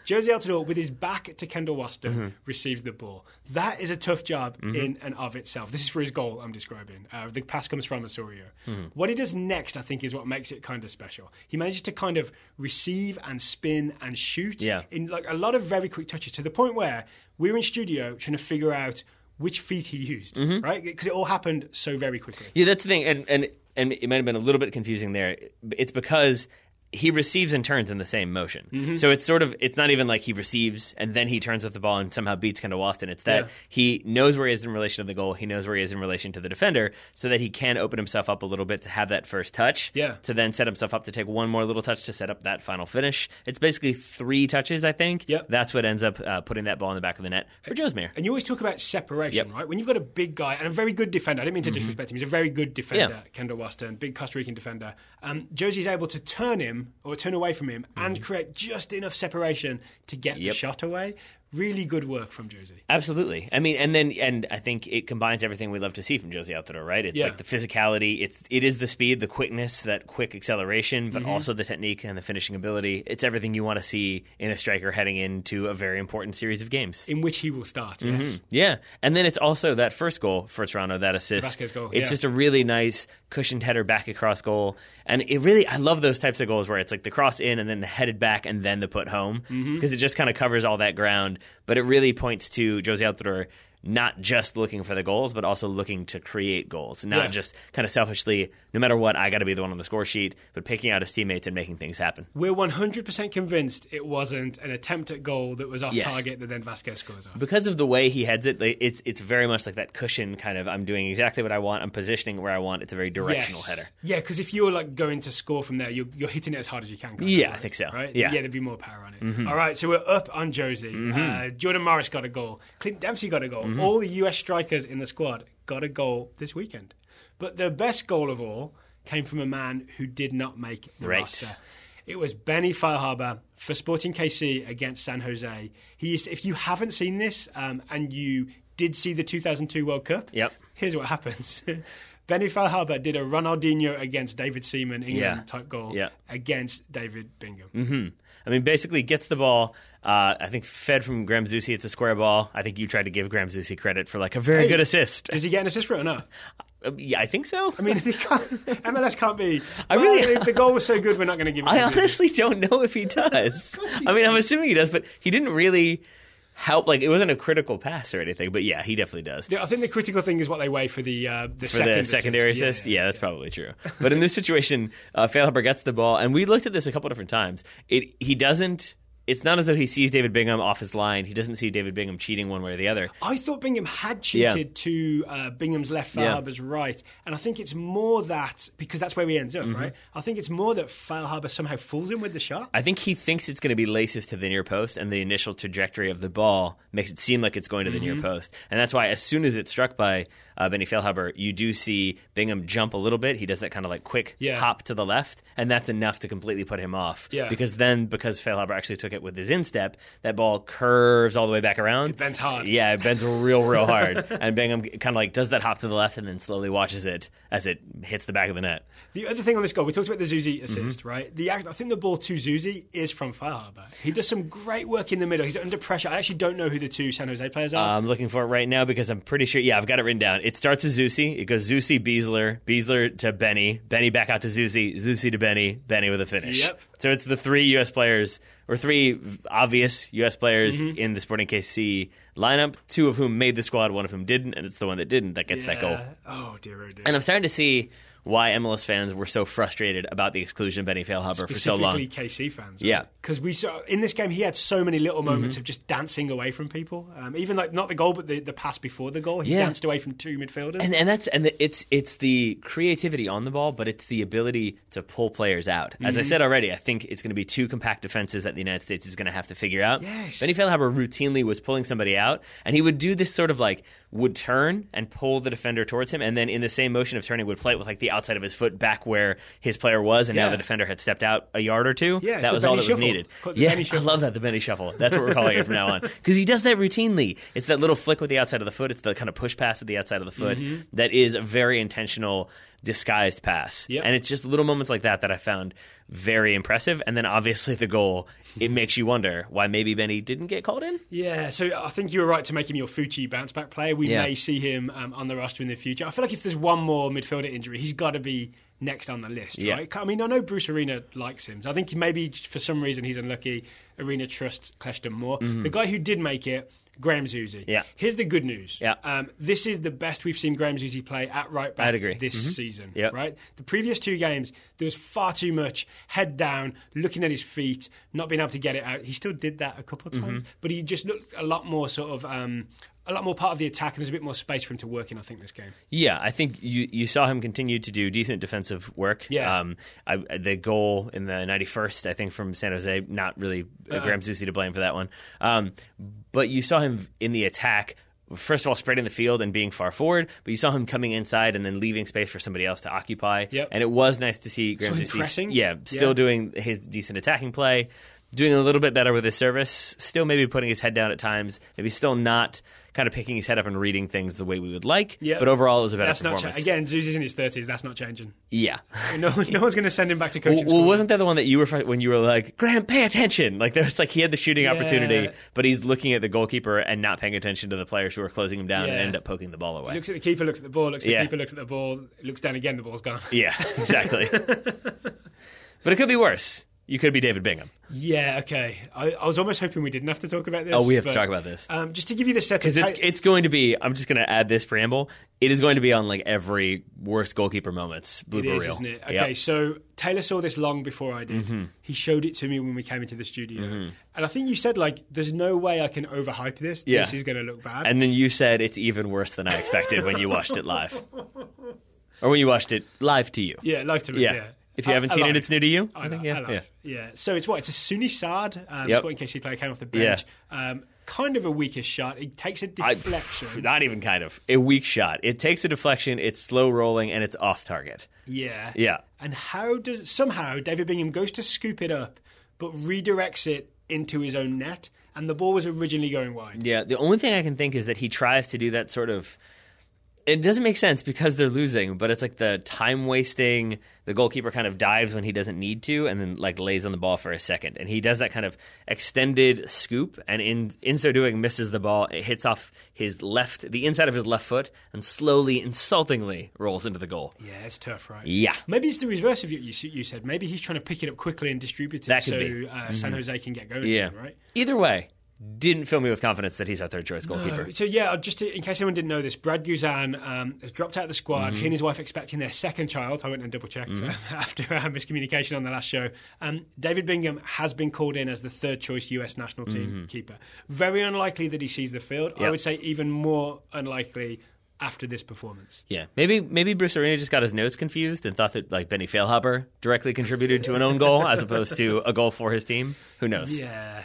Jozy Altidore with his back to Kendall Waston Mm-hmm. receives the ball. That is a tough job in and of itself. This is for his goal I'm describing. Uh, the pass comes from Osorio. Mm-hmm. What he does next, I think, is what makes it kind of special. He manages to kind of receive and spin and shoot Yeah. in like a lot of very quick touches to the point where we were in studio trying to figure out which feet he used, Mm-hmm. right? Because it all happened so very quickly. Yeah, that's the thing, and and and it might have been a little bit confusing there. It's because he receives and turns in the same motion, Mm-hmm. so it's sort of it's not even like he receives and then he turns with the ball and somehow beats Kendall Waston. It's that Yeah. he knows where he is in relation to the goal, he knows where he is in relation to the defender, so that he can open himself up a little bit to have that first touch. Yeah. To then set himself up to take one more little touch to set up that final finish. It's basically three touches, I think. Yep. That's what ends up uh, putting that ball in the back of the net for Josmere. And you always talk about separation, Yep. Mm-hmm. right? When you've got a big guy and a very good defender, I didn't mean to disrespect him. He's a very good defender, Yeah. Kendall Waston, big Costa Rican defender. Um, Jozy's able to turn him or turn away from him and create just enough separation to get the Mm-hmm. Shot away. Really good work from Jozy. Absolutely. I mean, and then and I think it combines everything we love to see from Jozy Altidore, right? It's Yeah. like the physicality, it's it is the speed, the quickness, that quick acceleration, Mm-hmm. but also the technique and the finishing ability. It's everything you want to see in a striker heading into a very important series of games. In which he will start, yes. Yeah, and then it's also that first goal for Toronto, that assist. Vasquez goal, It's yeah. just a really nice cushioned header back across goal, and it really I love those types of goals where it's like the cross in and then the headed back and then the put home Mm-hmm. because it just kind of covers all that ground. But it really points to Jozy Altidore not just looking for the goals, but also looking to create goals, not Yeah. just kind of selfishly. No matter what, I got to be the one on the score sheet, but picking out his teammates and making things happen. We're 100% convinced it wasn't an attempt at goal that was off Yes. target that then Vasquez scores off. because of the way he heads it, it's it's very much like that cushion kind of. I'm doing exactly what I want. I'm positioning it where I want. It's a very directional Yes. header. Yeah, because if you're like going to score from there, you're, you're hitting it as hard as you can. Yeah, I think so. Right? Yeah. Mm-hmm. yeah, there'd be more power on it. All right, so we're up on Jozy. Uh, Jordan Morris got a goal. Clint Dempsey got a goal. Mm-hmm. All the US strikers in the squad got a goal this weekend. But the best goal of all came from a man who did not make the Right. roster. It was Benny Feilhaber for Sporting KC against San Jose. He is, if you haven't seen this um, and you did see the 2002 World Cup, Yep. here's what happens. Benny Feilhaber did a Ronaldinho against David Seaman England Yeah. type goal Yeah. against David Bingham. hmm I mean, basically gets the ball. Uh, I think fed from Graham Zusi. It's a square ball. I think you tried to give Graham Zusi credit for like a very Hey. good assist. Does he get an assist for it or not? Uh, yeah, I think so. I mean, he can't, MLS can't be. I "Well, really- the, the goal was so good, we're not going to give it. I to Zusi." honestly don't know if he does. I mean, I'm assuming he does, but he didn't really help. Like, it wasn't a critical pass or anything. But yeah, he definitely does. Yeah, I think the critical thing is what they weigh for the uh, the for second the secondary assist. Yeah, assist. Yeah, that's probably true. But in this situation, uh, Feilhaber gets the ball, and we looked at this a couple different times. It he doesn't. It's not as though he sees David Bingham off his line. He doesn't see David Bingham cheating one way or the other. I thought Bingham had Yeah. cheated to uh, Bingham's left, Yeah. Right, and I think it's more that because that's where he ends Mm-hmm. up, right? I think it's more that Feilhaber somehow fools him with the shot. I think he thinks it's going to be laces to the near post, and the initial trajectory of the ball makes it seem like it's going to the Mm-hmm. near post. And that's why, as soon as it's struck by uh, Benny Feilhaber, you do see Bingham jump a little bit. He does that kind of like quick Yeah. hop to the left, and that's enough to completely put him off. Yeah. Because then, because Feilhaber actually took it with his instep, that ball curves all the way back around. It bends hard. Yeah, it bends real, real hard. and Bingham kind of like does that hop to the left and then slowly watches it as it hits the back of the net. The other thing on this goal, we talked about the Zusi assist, Mm-hmm. right? The act- I think the ball to Zusi is from Feilhaber. He does some great work in the middle. He's under pressure. I actually don't know who the two San Jose players are. I'm looking for it right now because I'm pretty sure. Yeah, I've got it written down. It starts with Zusi. It goes Zusi, Besler, Besler to Benny, Benny back out to Zusi, Zusi to Benny, Benny with a finish. Yep. So it's the three U.S. players or three obvious U.S. players Mm-hmm. in the Sporting KC lineup. Two of whom made the squad, one of whom didn't, and it's the one that didn't that gets that goal. Oh dear, oh dear. And I'm starting to see why MLS fans were so frustrated about the exclusion of Benny Feilhaber for so long. Specifically KC fans. Yeah. Because we saw in this game he had so many little Mm-hmm. moments of just dancing away from people. Um, even like not the goal, but the, the pass before the goal. He Yeah. danced away from two midfielders. And, and that's and the, it's it's the creativity on the ball, but it's the ability to pull players out. As Mm-hmm. I said already, I think it's going to be two compact defenses that the United States is going to have to figure out. Yes. Benny Feilhaber routinely was pulling somebody out, and he would do this sort of like would turn and pull the defender towards him, and then in the same motion of turning would play it with like the outside of his foot back where his player was, and now the defender had stepped out a yard or two. Yeah, that was all that was needed. Call it the Yeah, I love that the Benny shuffle. That's what we're calling it from now on because he does that routinely. It's that little flick with the outside of the foot. It's the kind of push pass with the outside of the foot Mm-hmm. that is very intentional disguised pass. Yep. And it's just little moments like that that I found very impressive. And then obviously the goal, it makes you wonder why maybe Benny didn't get called in. Yeah, so I think you were right to make him your Futchi bounce back player. We Yeah. may see him um, on the roster in the future. I feel like if there's one more midfielder injury, he's got to be next on the list, Yeah. right? I mean, I know Bruce Arena likes him. So I think maybe for some reason he's unlucky. Arena trusts Kljestan more. The guy who did make it, Graham Zusi. Mm-hmm. Yeah. Here's the good news. Yeah. Um, this is the best we've seen Graham Zusi play at right back I'd agree. this season. Yep. Right? The previous two games, there was far too much head down, looking at his feet, not being able to get it out. He still did that a couple of times, but he just looked a lot more sort of um, a lot more part of the attack, and there's a bit more space for him to work in. I think this game. Yeah, I think you, you saw him continue to do decent defensive work. Yeah. Um, I, the goal in the 91st, I think, from San Jose, not really uh. Graham Zusi to blame for that one. Um, but you saw him in the attack. First of all, spreading the field and being far forward, but you saw him coming inside and then leaving space for somebody else to occupy. Yep. And it was nice to see Graham pressing? yeah, still Yeah. doing his decent attacking play, doing a little bit better with his service, still maybe putting his head down at times, maybe still not kind of picking his head up and reading things the way we would like. Yeah. But overall, it was a better That's not performance. cha- again. Zusi's in his thirties. That's not changing. Yeah. No, no one's going to send him back to coaching well, school. wasn't that the one that you were when you were like, Graham, pay attention? Like there was like he had the shooting opportunity, but he's looking at the goalkeeper and not paying attention to the players who are closing him down Yeah. and end up poking the ball away. looks at the keeper, looks at the ball, looks at the Yeah. keeper, looks at the ball, looks down again. The ball's gone. yeah, exactly. but it could be worse. You could be David Bingham. Yeah, okay. I, I was almost hoping we didn't have to talk about this. Oh, we have to talk about this. Um, just to give you the set of Because it's ta- it's going to be. I'm just going to add this preamble. It is going to be on like every worst goalkeeper moments. It Blooper is, reel. isn't it? Yep. Mm-hmm. Okay, so Taylor saw this long before I did. He showed it to me when we came into the studio, and I think you said like, "There's no way I can overhype this. Yeah. This is going to look bad." And then you said it's even worse than I expected when you watched it live, or when you watched it live to you. yeah, live to me. Yeah. Yeah. If you I- haven't I seen it, it's new to you. I, think, yeah, I yeah. Yeah. So it's what? It's a Soony Saad, um, Yep. Sporting KC player came off the bench. Um, kind of a weakish shot. It takes a deflection. not even kind of a weak shot. It takes a deflection. It's slow rolling and it's off target. yeah. Yeah. And how does somehow David Bingham goes to scoop it up, but redirects it into his own net, and the ball was originally going wide. Yeah. The only thing I can think is that he tries to do that sort of. It doesn't make sense because they're losing, but it's like the time wasting. The goalkeeper kind of dives when he doesn't need to, and then like lays on the ball for a second, and he does that kind of extended scoop, and in in so doing misses the ball. It hits off his left, the inside of his left foot, and slowly, insultingly rolls into the goal. Yeah, it's tough, right? Yeah. Maybe it's the reverse of what you, you said. Maybe he's trying to pick it up quickly and distribute it That so be. Mm-hmm. Uh, San Jose can get going. Yeah. again, right? Either way, didn't fill me with confidence that he's our third choice goalkeeper. So yeah, just to, in case anyone didn't know this, Brad Guzan um, has dropped out of the squad. Mm-hmm. He and his wife expecting their second child. I went and double checked uh, after uh, miscommunication on the last show. Um, David Bingham has been called in as the third choice US national team keeper. Very unlikely that he sees the field. I Mm-hmm. Would say even more unlikely after this performance. Yeah, maybe maybe Bruce Arena just got his notes confused and thought that like Benny Feilhaber directly contributed to an own goal as opposed to a goal for his team. Who knows? Yeah.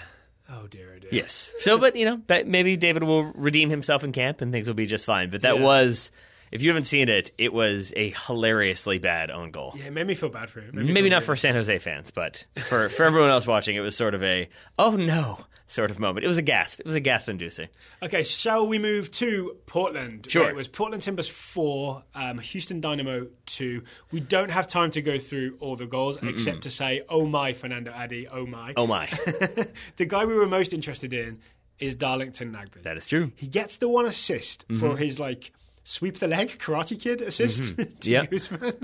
Oh dear, dear. Yes. So, but you know, maybe David will redeem himself in camp and things will be just fine. But that Yeah. was. if you haven't seen it, it was a hilariously bad own goal. Yeah, it made me feel bad for him. Maybe not for San Jose fans, but for, for everyone else watching, it was sort of a oh no sort of moment. It was a gasp. It was a gasp inducing. Okay, shall we move to Portland? Sure. It was Portland Timbers 4, um, Houston Dynamo 2. We don't have time to go through all the goals except to say, oh my, Fernando Adi, oh my. Oh my, the guy we were most interested in is Darlington Nagbe. that is true. He gets the one assist Mm-hmm. for his like sweep the leg karate kid assist to Yep. Guzman.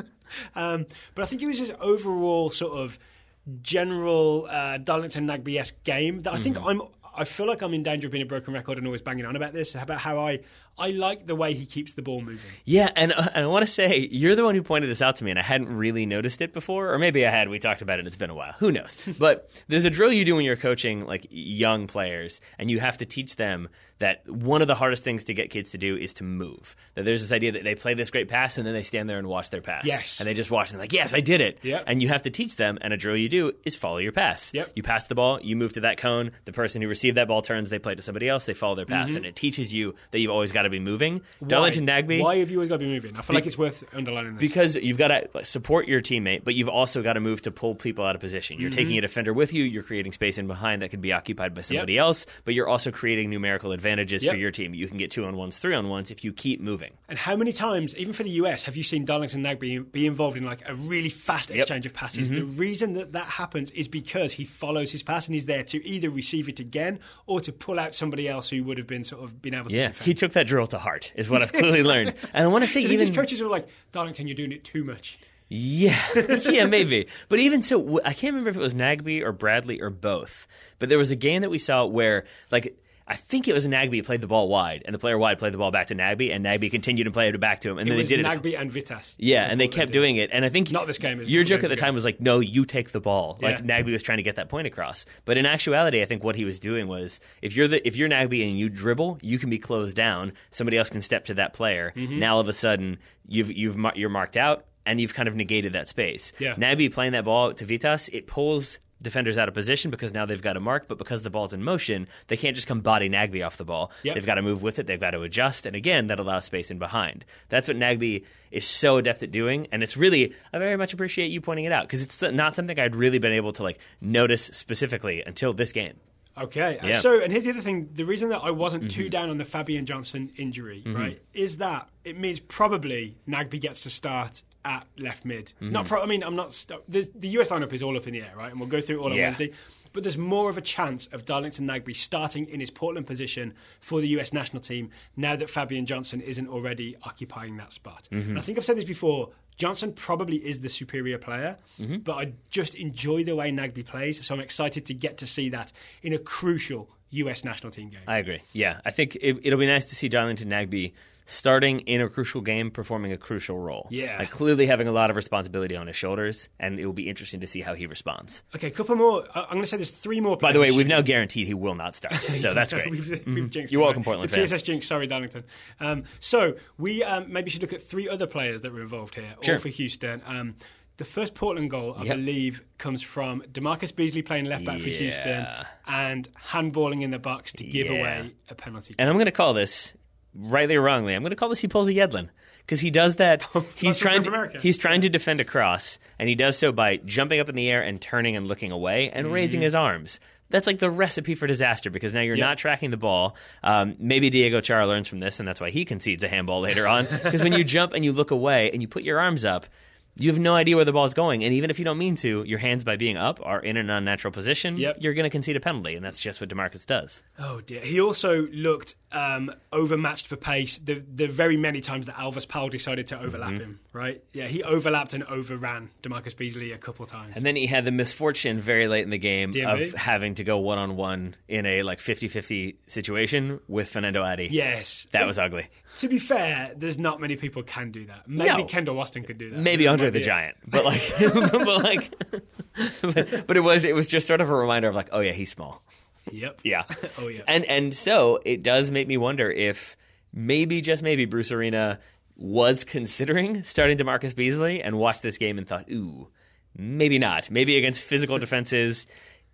Um, but I think it was his overall sort of general uh, Darlington Nagbe esque game that I think Mm-hmm. I'm. I feel like I'm in danger of being a broken record and always banging on about this about how I I like the way he keeps the ball moving. Yeah, and, uh, and I want to say you're the one who pointed this out to me, and I hadn't really noticed it before, or maybe I had. We talked about it. And it's been a while. Who knows? but there's a drill you do when you're coaching like young players, and you have to teach them that one of the hardest things to get kids to do is to move. That there's this idea that they play this great pass, and then they stand there and watch their pass. Yes. and they just watch and like, yes, I did it. Yep. And you have to teach them, and a drill you do is follow your pass. Yep. You pass the ball, you move to that cone. The person who received that ball turns, they play to somebody else, they follow their pass, and it teaches you that you've always got to be moving. Darlington? Nagbe. Why have you always got to be moving? I feel like it's worth underlining this. Because you've got to support your teammate, but you've also got to move to pull people out of position. You're mm-hmm. taking a defender with you. You're creating space in behind that could be occupied by somebody else, but you're also creating numerical advantages Yep. for your team. You can get two on ones, three on ones if you keep moving. And how many times, even for the US, have you seen Darlington Nagbe be involved in like a really fast exchange of passes? Mm-hmm. The reason that that happens is because he follows his pass and he's there to either receive it again or to pull out somebody else who would have been sort of been able to Yeah, defend. he took that drill to heart, is what I've clearly learned. And I want to say even his coaches were like, Darlington, you're doing it too much. Yeah, yeah, maybe. But even so, I can't remember if it was Nagbe or Bradley or both. But there was a game that we saw where, like, I think it was Nagbe played the ball wide, and the player wide played the ball back to Nagbe, and Nagbe continued to play it back to him, and It then was they did it. Nagbe and Vytas. Yeah, and they kept yeah. doing it, and I think Not this game, Your joke at the ago. time was like, "No, you take the ball." Like Yeah. Nagbe was trying to get that point across, but in actuality, I think what he was doing was, if you're the if you're Nagbe and you dribble, you can be closed down. Somebody else can step to that player. Mm-hmm. Now all of a sudden, you've you've you're marked out, and you've kind of negated that space. Yeah. Nagbe playing that ball to Vytas, it pulls defenders out of position because now they've got a mark, but because the ball's in motion, they can't just come body Nagbe off the ball. Yep. They've got to move with it, they've got to adjust, and again, that allows space in behind. That's what Nagbe is so adept at doing, and it's really, I very much appreciate you pointing it out because it's not something I'd really been able to like notice specifically until this game. Okay. Yeah. So, and here's the other thing: the reason that I wasn't too Mm-hmm. down on the Fabian Johnson injury, right, is that it means probably Nagbe gets to start at left mid. Mm-hmm. Not. Pro- I mean, I'm not. St- the, the US lineup is all up in the air, right? And we'll go through it all on Yeah. Wednesday. But there's more of a chance of Darlington Nagbe starting in his Portland position for the US national team now that Fabian Johnson isn't already occupying that spot. Mm-hmm. I think I've said this before. Johnson probably is the superior player, Mm-hmm. but I just enjoy the way Nagbe plays, so I'm excited to get to see that in a crucial US national team game. I agree. Yeah, I think it, it'll be nice to see Darlington Nagbe starting in a crucial game, performing a crucial role. Yeah. like clearly having a lot of responsibility on his shoulders, and it will be interesting to see how he responds. okay, a couple more. I'm going to say there's three more. By the way, we've now guaranteed he will not start, so that's great. we've, we've jinxed You're welcome. Portland the fans. TSS jinx. Sorry, Darlington. Um, so we um, maybe should look at three other players that were involved here, Sure. all for Houston. Um, the first Portland goal, I Yep. believe, comes from DaMarcus Beasley playing left back for Houston and handballing in the box to give Yeah. away a penalty. And I'm going to call this, rightly or wrongly, I'm going to call this he pulls a Yedlin. Because he does that, he's trying to, he's trying to defend a cross, and he does so by jumping up in the air and turning and looking away and Mm-hmm. raising his arms. That's like the recipe for disaster because now you're Yeah. not tracking the ball. Um, maybe Diego Chara learns from this, and that's why he concedes a handball later on. Because when you jump and you look away and you put your arms up, you have no idea where the ball is going. And even if you don't mean to, your hands by being up are in an unnatural position. Yep. You're going to concede a penalty, and that's just what DaMarcus does. Oh dear. He also looked um, overmatched for pace. The the very many times that Alvas Powell decided to overlap Mm-hmm. him. Right? Yeah, he overlapped and overran DaMarcus Beasley a couple times. And then he had the misfortune very late in the game DMV? of having to go one on one in a like 50 50 situation with Fernando Adi. yes, That was ugly. To be fair, there's not many people can do that. Maybe No. Kendall Waston could do that. Maybe Andre the it. Giant. But like but like but, but it was it was just sort of a reminder of like, oh yeah, he's small. Yep. Yeah. Oh, yeah. And and so it does make me wonder if maybe just maybe Bruce Arena was considering starting DaMarcus Beasley and watched this game and thought, ooh, maybe not. Maybe against physical defenses,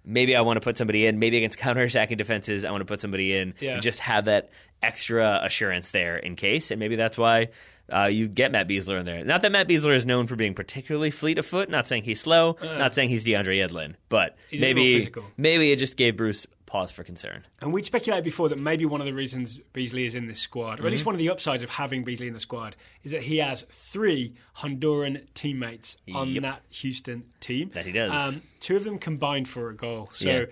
maybe I want to put somebody in. Maybe against counterattacking defenses, I want to put somebody in Yeah. and just have that extra assurance there in case. And maybe that's why uh, you get Matt Besler in there. Not that Matt Besler is known for being particularly fleet of foot. Not saying he's slow. not saying he's DeAndre Yedlin. But Uh. He's a little maybe maybe it just gave Bruce pause for concern. And we'd speculated before that maybe one of the reasons Beasley is in this squad, or at least Mm-hmm. one of the upsides of having Beasley in the squad, is that he has three Honduran teammates on Yep. that Houston team. That he does. Um, two of them combined for a goal. So Yeah.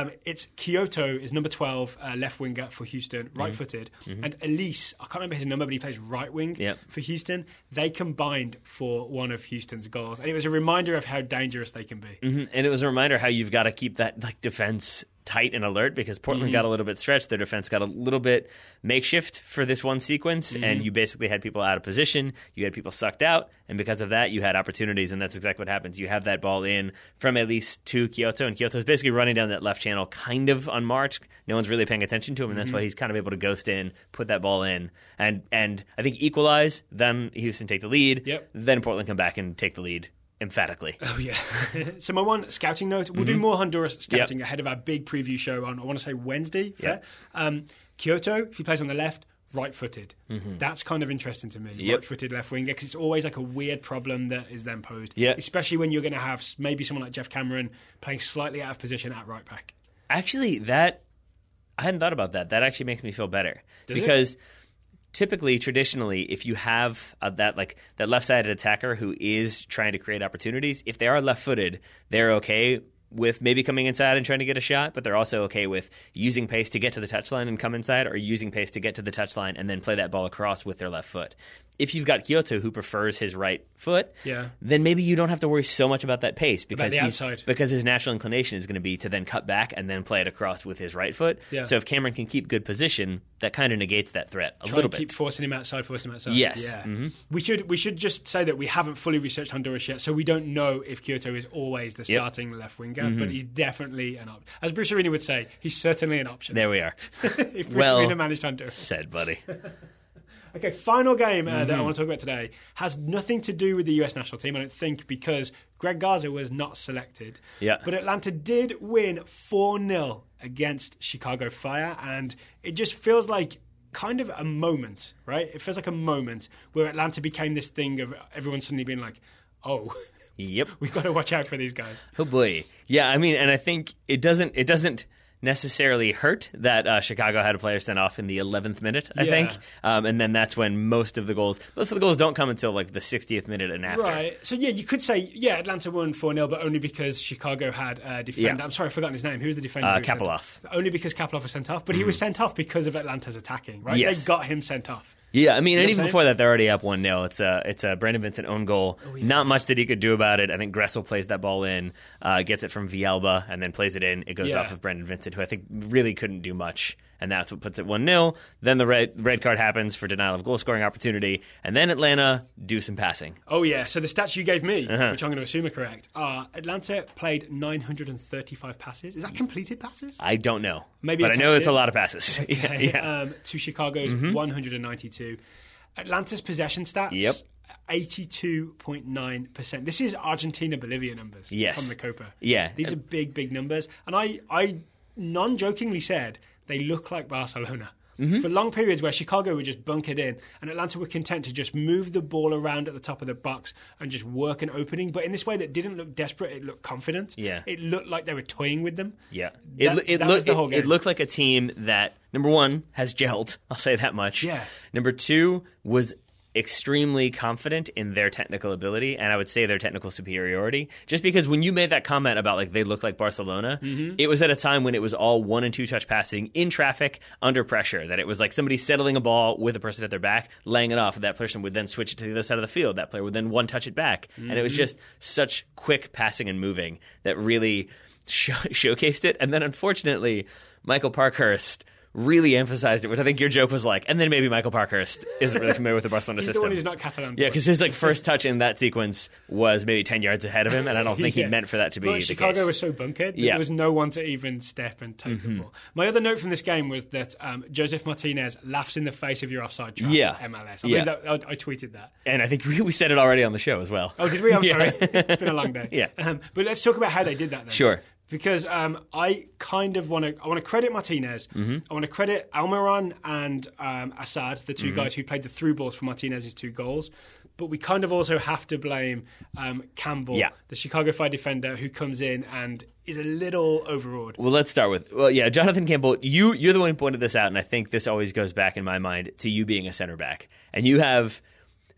um, it's Quioto is number 12, uh, left winger for Houston, Mm-hmm. right footed. And Elis, I can't remember his number, but he plays right wing Yep. for Houston. They combined for one of Houston's goals. And it was a reminder of how dangerous they can be. Mhm. And it was a reminder how you've got to keep that like defense tight and alert because Portland Mm-hmm. got a little bit stretched. Their defense got a little bit makeshift for this one sequence, Mm-hmm. and you basically had people out of position. You had people sucked out, and because of that, you had opportunities, and that's exactly what happens. You have that ball in from at least to Quioto, and Quioto is basically running down that left channel, kind of unmarked. No one's really paying attention to him, and that's Mm-hmm. why he's kind of able to ghost in, put that ball in, and and I think equalize. Then Houston take the lead. Yep. Then Portland come back and take the lead emphatically. Oh yeah. so my one scouting note: we'll do more Honduras scouting ahead of our big preview show on I want to say Wednesday. Fair? Um, Quioto, if he plays on the left, right-footed. That's kind of interesting to me. Yep. Right-footed left winger because it's always like a weird problem that is then posed. Yeah. Especially when you're going to have maybe someone like Geoff Cameron playing slightly out of position at right back. Actually, that I hadn't thought about that. That actually makes me feel better Does it? Typically, traditionally, if you have uh, that like that left-sided attacker who is trying to create opportunities, if they are left-footed, they're okay with maybe coming inside and trying to get a shot, but they're also okay with using pace to get to the touchline and come inside, or using pace to get to the touchline and then play that ball across with their left foot. If you've got Quioto who prefers his right foot, Yeah. then maybe you don't have to worry so much about that pace because he's outside. because his natural inclination is going to be to then cut back and then play it across with his right foot. Yeah. So if Cameron can keep good position, that kind of negates that threat a Try little and keep bit. forcing him outside, forcing him outside. Yes. Mm-hmm. We should we should just say that we haven't fully researched Honduras yet, so we don't know if Quioto is always the Yep. Mm-hmm. starting left winger, but he's definitely an option. As Bruce Arena would say, he's certainly an option. There we are. if Bruce Well- Arena managed Honduras. Said buddy. Okay, final game uh, Mm-hmm. that I want to talk about today has nothing to do with the US national team, I don't think, because Greg Garza was not selected. Yeah. But Atlanta did win 4 0 against Chicago Fire, and it just feels like kind of a moment, right? It feels like a moment where Atlanta became this thing of everyone suddenly being like, oh, Yep. we've got to watch out for these guys. Oh boy. Yeah, I mean, and I think it doesn't it doesn't necessarily hurt that uh, Chicago had a player sent off in the 11th minute, I Yeah. think. Um, and then that's when most of the goals most of the goals don't come until like the 60th minute and after. Right. So, yeah, you could say, yeah, Atlanta won 4 0, but only because Chicago had a defender. Yeah. I'm sorry, I've forgotten his name. Who was the defender? Uh, Kappelhof. Only because Kappelhof was sent off, but he was sent off because of Atlanta's attacking, right? Yes. They got him sent off. Yeah, I mean, know and even before that, they're already up one 0 It's a it's a Brandon Vincent own goal. Not much that he could do about it. I think Gressel plays that ball in, uh, gets it from Villalba, and then plays it in. It goes Yeah. off of Brandon Vincent, who I think really couldn't do much, and that's what puts it one 0 Then the red red card happens for denial of goal scoring opportunity, and then Atlanta do some passing. Oh, yeah. So the stats you gave me, Uh-huh. which I'm going to assume are correct, are Atlanta played 935 passes. Is that completed passes? I don't know, Maybe but I know it's a lot of passes. yeah, Okay, yeah. Mm-hmm. Um, to Chicago's 192. Atlanta's possession stats. Yep. 82.9%. This is Argentina Bolivia numbers Yes. from the Copa. Yeah. These are big, big numbers. And I, I non jokingly said they look like Barcelona. Mm-hmm. For long periods where Chicago were just bunkered in and Atlanta were content to just move the ball around at the top of the box and just work an opening, but in this way that didn't look desperate, it looked confident. Yeah. It looked like they were toying with them. Yeah, That- it, it, that look- was the whole it- it looked like a team that number one has gelled. I'll say that much. Yeah. Number two was extremely confident in their technical ability, and I would say their technical superiority. Just because when you made that comment about like they look like Barcelona, Mm-hmm. it was at a time when it was all one and two touch passing in traffic under pressure. That it was like somebody settling a ball with a person at their back, laying it off. That person would then switch it to the other side of the field. That player would then one touch it back, and it was Mm-hmm. just such quick passing and moving that really show- showcased it. And then unfortunately, Michael Parkhurst really emphasized it, which I think your joke was like. And then maybe Michael Parkhurst isn't really familiar with the Barcelona He's the system. one who's not Catalan. yeah, because his like first touch in that sequence was maybe ten yards ahead of him, and I don't think Yeah. he meant for that to be Well, the Chicago case. was so bunkered that Yeah. Mm-hmm. there was no one to even step and take the ball. My other note from this game was that um, Josef Martinez laughs in the face of your offside trap. Yeah. MLS. I, Yeah. that, I, I tweeted that. and I think we, we said it already on the show as well. Oh, did we? I'm Yeah. sorry. it's been a long day. Yeah. Um, but let's talk about how they did that then. Sure. Because um, I kind of want to. I want to credit Martinez. Mm-hmm. I want to credit Almiron and um, Asad, the 2 guys who played the through balls for Martinez's two goals. But we kind of also have to blame um, Campbell, Yeah. the Chicago Fire defender, who comes in and is a little overawed. Well, let's start with well, yeah, Jonathan Campbell. You you're the one who pointed this out, and I think this always goes back in my mind to you being a center back, and you have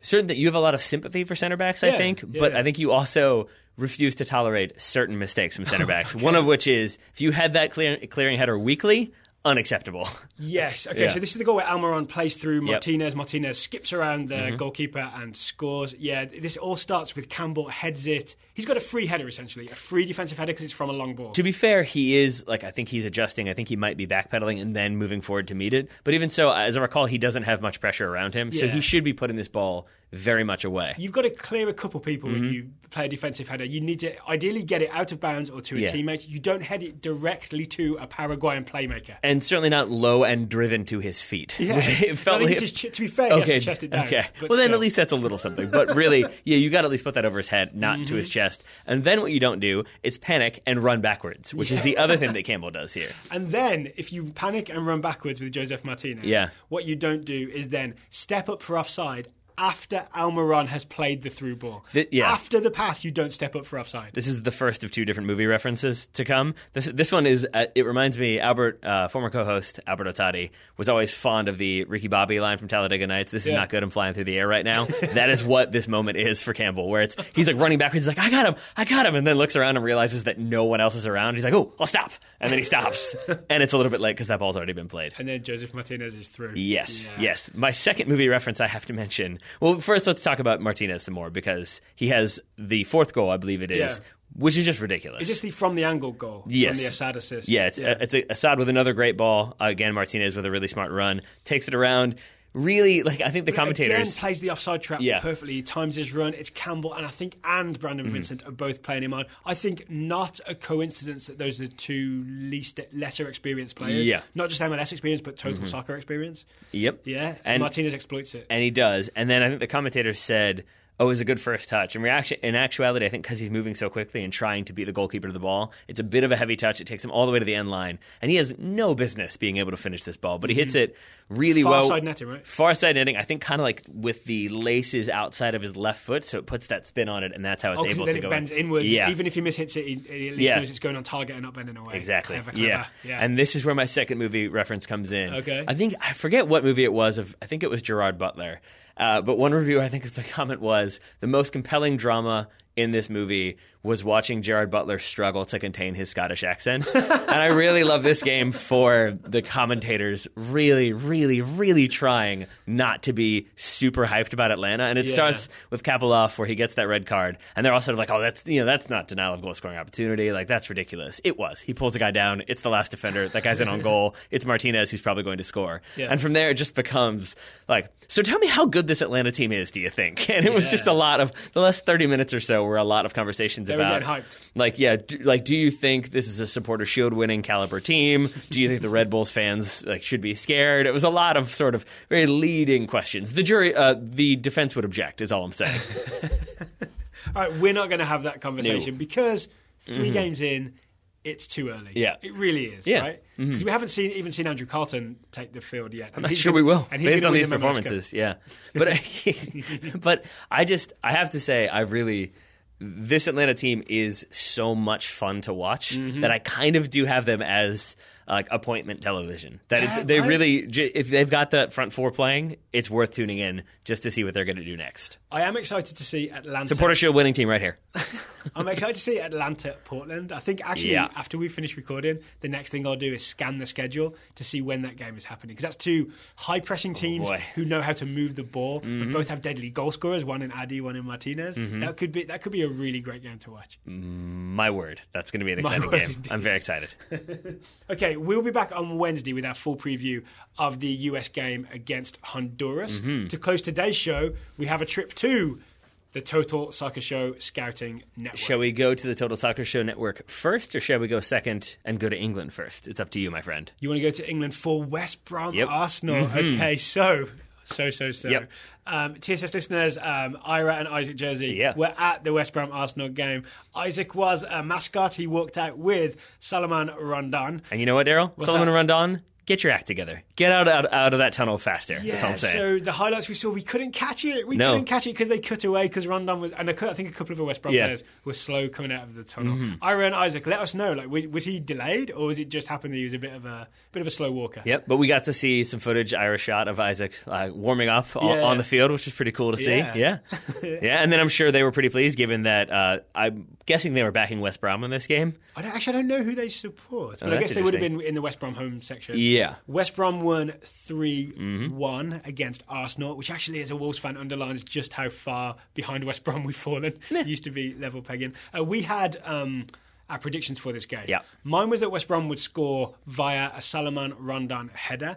certain that you have a lot of sympathy for center backs. I Yeah, think, yeah, but. I think you also refuse to tolerate certain mistakes from center backs. One of which is if you had that clear, clearing header weekly, unacceptable. Yes. Okay. Yeah. So this is the goal where Almiron plays through Yep. Mm-hmm. Martinez. Martinez skips around the goalkeeper and scores. Yeah. This all starts with Campbell heads it. He's got a free header essentially, a free defensive header because it's from a long ball. To be fair, he is like I think he's adjusting. I think he might be backpedaling and then moving forward to meet it. But even so, as I recall, he doesn't have much pressure around him, so he should be putting this ball very much away. You've got to clear a couple people Mm-hmm. when you play a defensive header. You need to ideally get it out of bounds or to a Yeah. teammate. You don't head it directly to a Paraguayan playmaker. and certainly not low and driven to his feet. Yeah. It felt like just to be fair, he has to chest it down, Okay. Well, then at least that's a little something. But really, yeah, you got to at least put that over his head, not to his Mm-hmm. Chest. And then what you don't do is panic and run backwards, which is the other thing that Campbell does here. And then, if you panic and run backwards with Josef Martinez, Yeah. what you don't do is then step up for offside after Almiron has played the through ball. Th- yeah. After the pass, you don't step up for offside. This is the first of two different movie references to come. This, this one is, uh, it reminds me, Albert, uh, former co host Albert Otati, was always fond of the Ricky Bobby line from Talladega Nights. This is Yeah. not good. I'm flying through the air right now. that is what this moment is for Campbell, where it's he's like running backwards. He's like, I got him, I got him. And then looks around and realizes that no one else is around. He's like, oh, I'll stop. And then he stops. and it's a little bit late because that ball's already been played. And then Josef Martinez is through. Yes, Yeah. yes. My second movie reference I have to mention. Well, first let's talk about Martinez some more because he has the fourth goal, I believe it is, Yeah. which is just ridiculous. Is this the from the angle goal? Yes. From the Asad assist? Yeah, it's, it's a, Asad with another great ball. Again, Martinez with a really smart run, takes it around. Really, like I think the Again, commentators. plays the offside trap Yeah. perfectly. He times his run. It's Campbell and I think and Mm-hmm. Brandon Vincent are both playing him on. I think not a coincidence that those are the two least lesser experienced players. Yeah. Mm-hmm. Not just MLS experience, but total soccer experience. Yep. Yeah. And- Martinez exploits it. and he does. And then I think the commentator said, "Oh, it was a good first touch." In reaction, in actuality, I think because he's moving so quickly and trying to beat the goalkeeper to the ball, it's a bit of a heavy touch. It takes him all the way to the end line, and he has no business being able to finish this ball. But he hits it really Mm-hmm. Far side netting, right? Far side netting. I think kind of like with the laces outside of his left foot, so it puts that spin on it, and that's how it's Oh, able then to it go. bends in. inwards. Yeah. Even if he mishits it, he, he at least Yeah. knows it's going on target and not bending away. Exactly. Clever, clever. Yeah. yeah. And this is where my second movie reference comes in. Okay. I think I forget what movie it was. Of I think it was Gerard Butler. Uh, but one reviewer, I think the comment was the most compelling drama in this movie was watching Gerard Butler struggle to contain his Scottish accent. and I really love this game for the commentators really, really, really trying not to be super hyped about Atlanta. And it Yeah. starts with Kapilov where he gets that red card, and they're all sort of like, "Oh, that's you know that's not denial of goal scoring opportunity. Like that's ridiculous." It was. He pulls the guy down. It's the last defender. That guy's in on goal. It's Martinez who's probably going to score. Yeah. And from there, it just becomes like, so tell me how good this Atlanta team is. Do you think? And it was Yeah. just a lot of the last thirty minutes or so were a lot of conversations They were about getting hyped. like, yeah, do, like, do you think this is a supporter shield winning caliber team? Do you think the Red Bulls fans like should be scared? It was a lot of sort of very leading questions. The jury, uh, the defense would object. Is all I'm saying. All right, we're not going to have that conversation No. Mm-hmm. because 3 games in, it's too early. Yeah. it really is. Yeah. right? Because we haven't seen even seen Andrew Carleton take the field yet. I'm not sure we will, and based on these the MLS Cup. performances. Yeah, but but I just I have to say I really this Atlanta team is so much fun to watch Mm-hmm. that I kind of do have them as like appointment television. That it's, they I- really if they've got the front four playing, it's worth tuning in just to see what they're going to do next. I am excited to see Atlanta. Supporter Shield winning team right here. I'm excited to see Atlanta Portland. I think actually Yeah. after we finish recording, the next thing I'll do is scan the schedule to see when that game is happening because that's two high pressing teams Oh. Mm-hmm. who know how to move the ball. and both have deadly goal scorers, one in Adi, one in Martinez. That could be that could be a really great game to watch. My word, that's going to be an exciting word, game. indeed. I'm very excited. Okay, we'll be back on Wednesday with our full preview of the US game against Honduras. Mm-hmm. To close today's show, we have a trip to the Total Soccer Show Scouting Network. Shall we go to the Total Soccer Show Network first, or shall we go second and go to England first? It's up to you, my friend. You want to go to England for West Brom Yep. Arsenal. Okay, so so so so. Yep. Um, TSS listeners, um, Ira and Isaac Jersey Yeah. were at the West Brom Arsenal game. Isaac was a mascot. He walked out with Salomon Rondon. And you know what, Daryl? Solomon? Rondon, get your act together. Get out, out out of that tunnel faster. That's all I'm saying. so the highlights we saw, we couldn't catch it. We No. couldn't catch it because they cut away because Rondon was, and I I think a couple of the West Brom Yeah. Mm-hmm. players were slow coming out of the tunnel. Ira and Isaac, let us know. Like, was, was he delayed, or was it just happened that he was a bit of a bit of a slow walker? Yep, but we got to see some footage, Irish shot of Isaac uh, warming up Yeah. on the field, which is pretty cool to see. Yeah. Yeah, yeah, and then I'm sure they were pretty pleased, given that uh, I'm guessing they were backing West Brom in this game. I don't, actually I don't know who they support, but I Oh, that's guess they would have been in the West Brom home section. Yeah, West Brom won 3 Mm-hmm. 1 against Arsenal, which actually, as a Wolves fan, underlines just how far behind West Brom we've fallen. Used to be level pegging. Uh, we had. Um, our predictions for this game. Yeah. Mine was that West Brom would score via a Salomon Rondon header.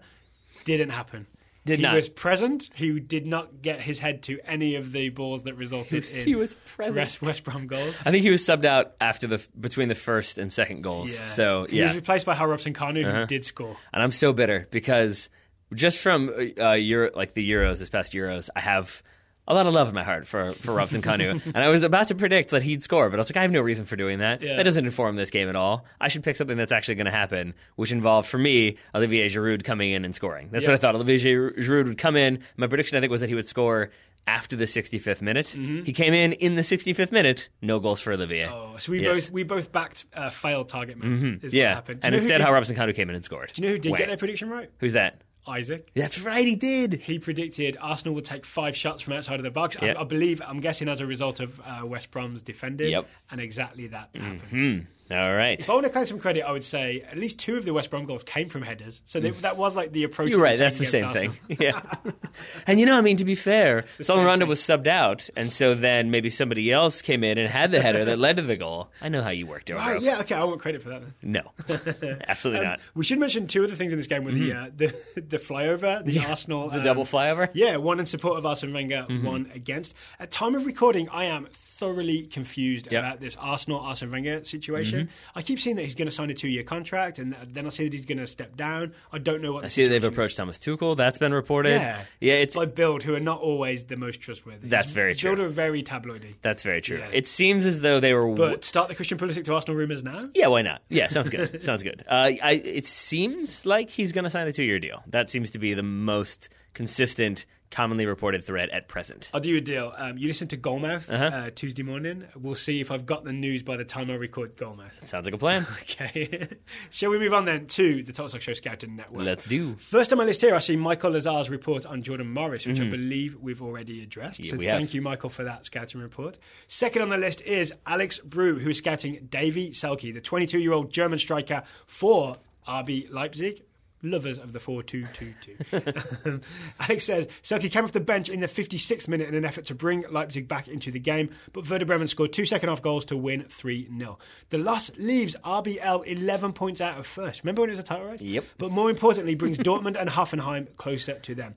Didn't happen. Did he not. was present. He did not get his head to any of the balls that resulted was- in he was present. West, West Brom goals. I think he was subbed out after the between the first and second goals. Yeah. So he yeah, Uh-huh. was replaced by Hal Robson Kanu, who did score. and I'm so bitter because just from uh, Euro, like the Euros, this past Euros, I have a lot of love in my heart for for Robson Kanu, and I was about to predict that he'd score, but I was like, I have no reason for doing that. Yeah. That doesn't inform this game at all. I should pick something that's actually going to happen, which involved for me Olivier Giroud coming in and scoring. That's what I thought. Olivier Giroud would come in. My prediction, I think, was that he would score. After the 65th minute, he came in in the 65th minute. No goals for Olivier. Mm-hmm. Oh, so we Yes. both we both backed uh, failed target man. Mm-hmm. yeah, happened. And you know who instead, how Robson Kanu came in and scored. Do you know who did Wang. get their prediction right? Who's that? Isaac. That's right, he did. He predicted Arsenal would take five shots from outside of the box. Yep. I, I believe, I'm guessing as a result of uh, West Brom's defending. Yep. And exactly that happened. All right. If I want to claim some credit, I would say at least two of the West Brom goals came from headers. So they, that was like the approach. You're right. That's the same against thing. Yeah. and you know, I mean, to be fair, Rondo was subbed out, and so then maybe somebody else came in and had the header that led to the goal. I know how you worked Daryl. Right, yeah, okay, I want credit for that. Then. No, absolutely not. We should mention two other things in this game with the, uh, the the flyover, the Arsenal, Mm-hmm. The um, double flyover. Yeah, one in support of Arsene Wenger, Mm-hmm. one against. At time of recording, I am thoroughly confused Yep. Mm-hmm. about this Arsenal Arsene Wenger situation. I keep seeing that he's going to sign a two-year contract, and then I see that he's going to step down. I don't know what. I see that they've approached Thomas Tuchel. That's been reported. Yeah, yeah, it's by Bild, who are not always the most trustworthy. That's very true. Bild are very tabloidy. that's very true. Yeah. It seems as though they were. But start the Christian Pulisic to Arsenal rumours now. yeah, why not? Yeah, sounds good. sounds good. Uh, I, it seems like he's going to sign a two-year deal. That seems to be the most consistent, commonly reported threat at present. I'll do you a deal. Um, you listen to Goalmouth Uh-huh. uh, Tuesday morning. We'll see if I've got the news by the time I record Goalmouth. Sounds like a plan. Okay. Shall we move on then to the Total Sock Show Scouting Network? Let's do. First on my list here, I see Michael Lazar's report on Jordan Morris, which I believe we've already addressed. Mm-hmm. Yeah, so we thank you, Michael, for that scouting report. Second on the list is Alex Brew, who is scouting Davie Selke, the 22 year old German striker for RB Leipzig. Lovers of the 4 2 2 2. Um, Alex says Selke came off the bench in the 56th minute in an effort to bring Leipzig back into the game, but Werder Bremen scored two second half goals to win 3 0. The loss leaves RBL 11 points out of first. Remember when it was a title race? Yep. But more importantly, brings Dortmund and Hoffenheim closer to them.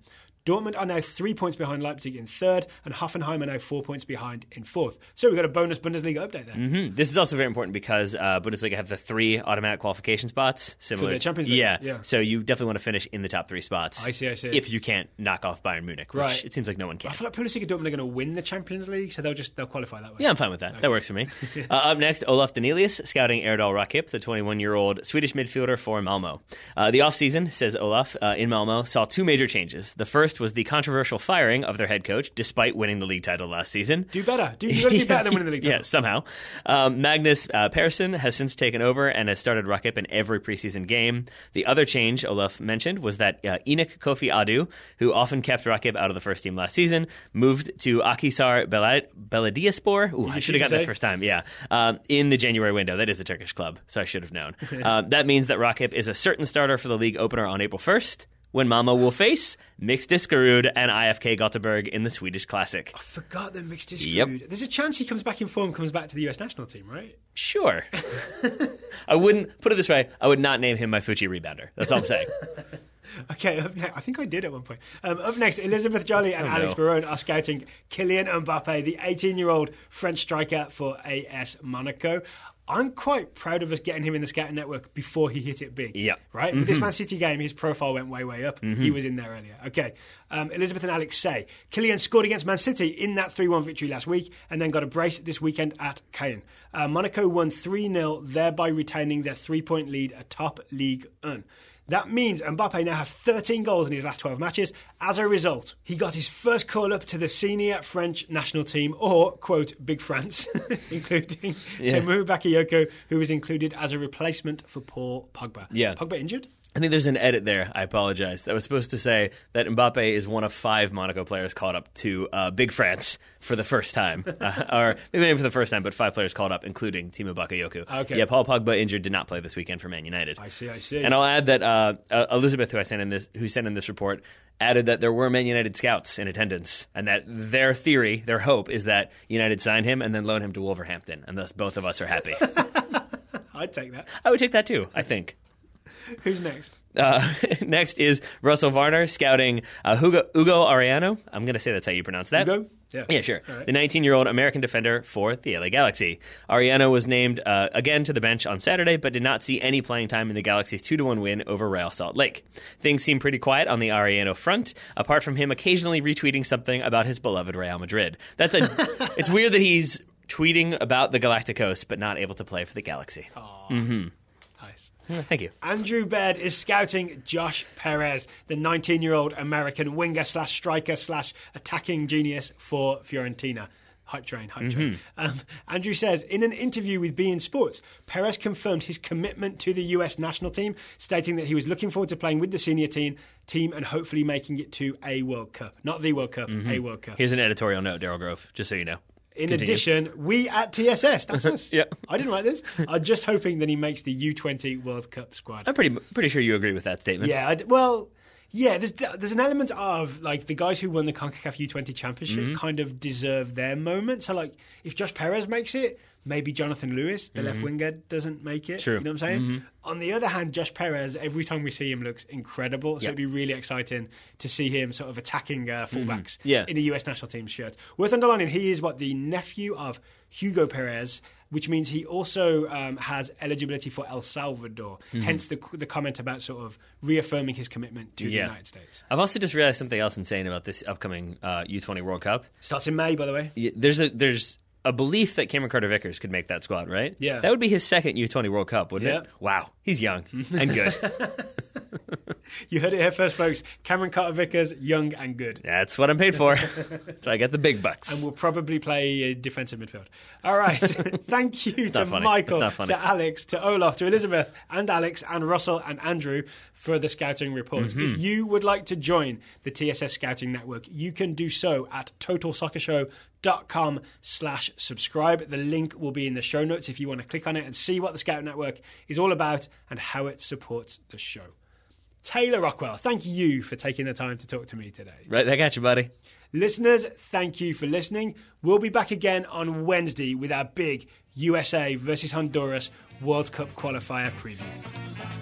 Dortmund are now three points behind Leipzig in third, and Hoffenheim are now four points behind in fourth. So we've got a bonus Bundesliga update there. Hmm. This is also very important because uh, Bundesliga have the three automatic qualification spots. Similar the Champions League, Yeah. yeah. So you definitely want to finish in the top three spots. I see, I see. If you can't knock off Bayern Munich, which Right. it seems like no one can. I feel like Pulisic and Dortmund are going to win the Champions League, so they'll just they'll qualify that way. Yeah, I'm fine with that. That works for me. uh, up next, Olaf Danelius, scouting Erdal Rakip, the 21 year old Swedish midfielder for Malmo. Uh, the offseason, says Olaf, uh, in Malmo, saw two major changes. The first was the controversial firing of their head coach, despite winning the league title last season. Do better. Do you got to do better than winning the league? Title? Yeah, somehow. Um, Magnus uh, Pehrsson has since taken over and has started Rakip in every preseason game. The other change Olaf mentioned was that uh, Enoch Kofi Adu, who often kept Rakip out of the first team last season, moved to Akhisar Belad- Belediyespor. Ooh, I should have for you to gotten that first time. Yeah, um, in the January window. That is a Turkish club, so I should have known. uh, that means that Rakip is a certain starter for the league opener on April 1st. When Mama will face Mix Diskerud and IFK Gothenburg in the Swedish Classic. I forgot that mixed is Yep. There's a chance he comes back in form, comes back to the US national team, right? Sure. I wouldn't put it this way. I would not name him my Futchi rebounder. That's all I'm saying. Okay, up next, I think I did at one point. Um, up next, Elizabeth Jolly and Oh, Alex no. Barone are scouting Kylian Mbappe, the 18 year old French striker for AS Monaco. I'm quite proud of us getting him in the scouting network before he hit it big. Yeah. Right? With this Man City game, his profile went way, way up. He was in there earlier. Okay. Um, Elizabeth and Alex say Kylian scored against Man City in that 3 1 victory last week and then got a brace this weekend at Caen. Uh, Monaco won 3 0, thereby retaining their three point lead atop League 1. That means Mbappe now has 13 goals in his last 12 matches. As a result, he got his first call up to the senior French national team, or, quote, Big France, including Temu Bakayoko, who was included as a replacement for Paul Pogba. Yeah. Pogba injured? I think there's an edit there. I apologize. I was supposed to say that Mbappe is one of five Monaco players called up to uh, Big France for the first time, uh, or maybe not for the first time, but five players called up, including Timo Bakayoko. Okay. Yeah, Paul Pogba injured, did not play this weekend for Man United. I see, I see. And I'll add that uh, uh, Elizabeth, who I sent in this, who sent in this report, added that there were Man United scouts in attendance, and that their theory, their hope, is that United sign him and then loan him to Wolverhampton, and thus both of us are happy. I'd take that. I would take that too. I think. Who's next? Uh, next is Russell Varner scouting uh, Hugo, Ugo Ariano. I'm going to say that's how you pronounce that. Hugo? Yeah. Yeah, sure. Right. The 19 year old American defender for the LA Galaxy. Ariano was named uh, again to the bench on Saturday, but did not see any playing time in the Galaxy's 2 1 win over Real Salt Lake. Things seem pretty quiet on the Ariano front, apart from him occasionally retweeting something about his beloved Real Madrid. That's a. it's weird that he's tweeting about the Galacticos, but not able to play for the Galaxy. Nice. Thank you. Andrew Baird is scouting Josh Perez, the 19 year old American winger slash striker slash attacking genius for Fiorentina. Hype train, hype train. Mm-hmm. Um, Andrew says in an interview with Bein Sports, Perez confirmed his commitment to the US national team, stating that he was looking forward to playing with the senior team, team and hopefully making it to a World Cup. Not the World Cup, mm-hmm. a World Cup. Here's an editorial note, Daryl Grove, just so you know. In Continue. addition, we at TSS, that's us. Yeah. I didn't write this. I'm just hoping that he makes the U20 World Cup squad. I'm pretty pretty sure you agree with that statement. Yeah, I d- well, yeah. There's there's an element of like the guys who won the Concacaf U20 Championship Mm-hmm. kind of deserve their moment. So like, if Josh Perez makes it, maybe Jonathan Lewis, the left winger, doesn't make it. Mm-hmm. True. You know what I'm saying? On the other hand, Josh Perez, every time we see him, looks incredible. So Yeah. it'd be really exciting to see him sort of attacking uh, fullbacks Mm-hmm. Yeah. in a US national team shirt. Worth underlining, he is what the nephew of Hugo Perez. Which means he also um, has eligibility for El Salvador. Mm-hmm. Hence the the comment about sort of reaffirming his commitment to the United States. I've also just realized something else insane about this upcoming uh, U20 World Cup. Starts in May, by the way. There's a there's a belief that Cameron Carter Vickers could make that squad, right? Yeah. That would be his second U20 World Cup, wouldn't Yeah. it? Wow, he's young and good. You heard it here first, folks. Cameron Carter Vickers, young and good. That's what I'm paid for. so I get the big bucks. And we'll probably play a defensive midfield. All right. Thank you to funny. Michael, It's not funny. to Alex, to Olaf, to Elizabeth, and Alex, and Russell, and Andrew for the scouting reports. Mm-hmm. If you would like to join the TSS Scouting Network, you can do so at totalsoccershow.com slash subscribe. The link will be in the show notes if you want to click on it and see what the Scout Network is all about and how it supports the show. Taylor Rockwell, thank you for taking the time to talk to me today. right back at you, buddy. Listeners, thank you for listening. We'll be back again on Wednesday with our big USA versus Honduras World Cup qualifier preview.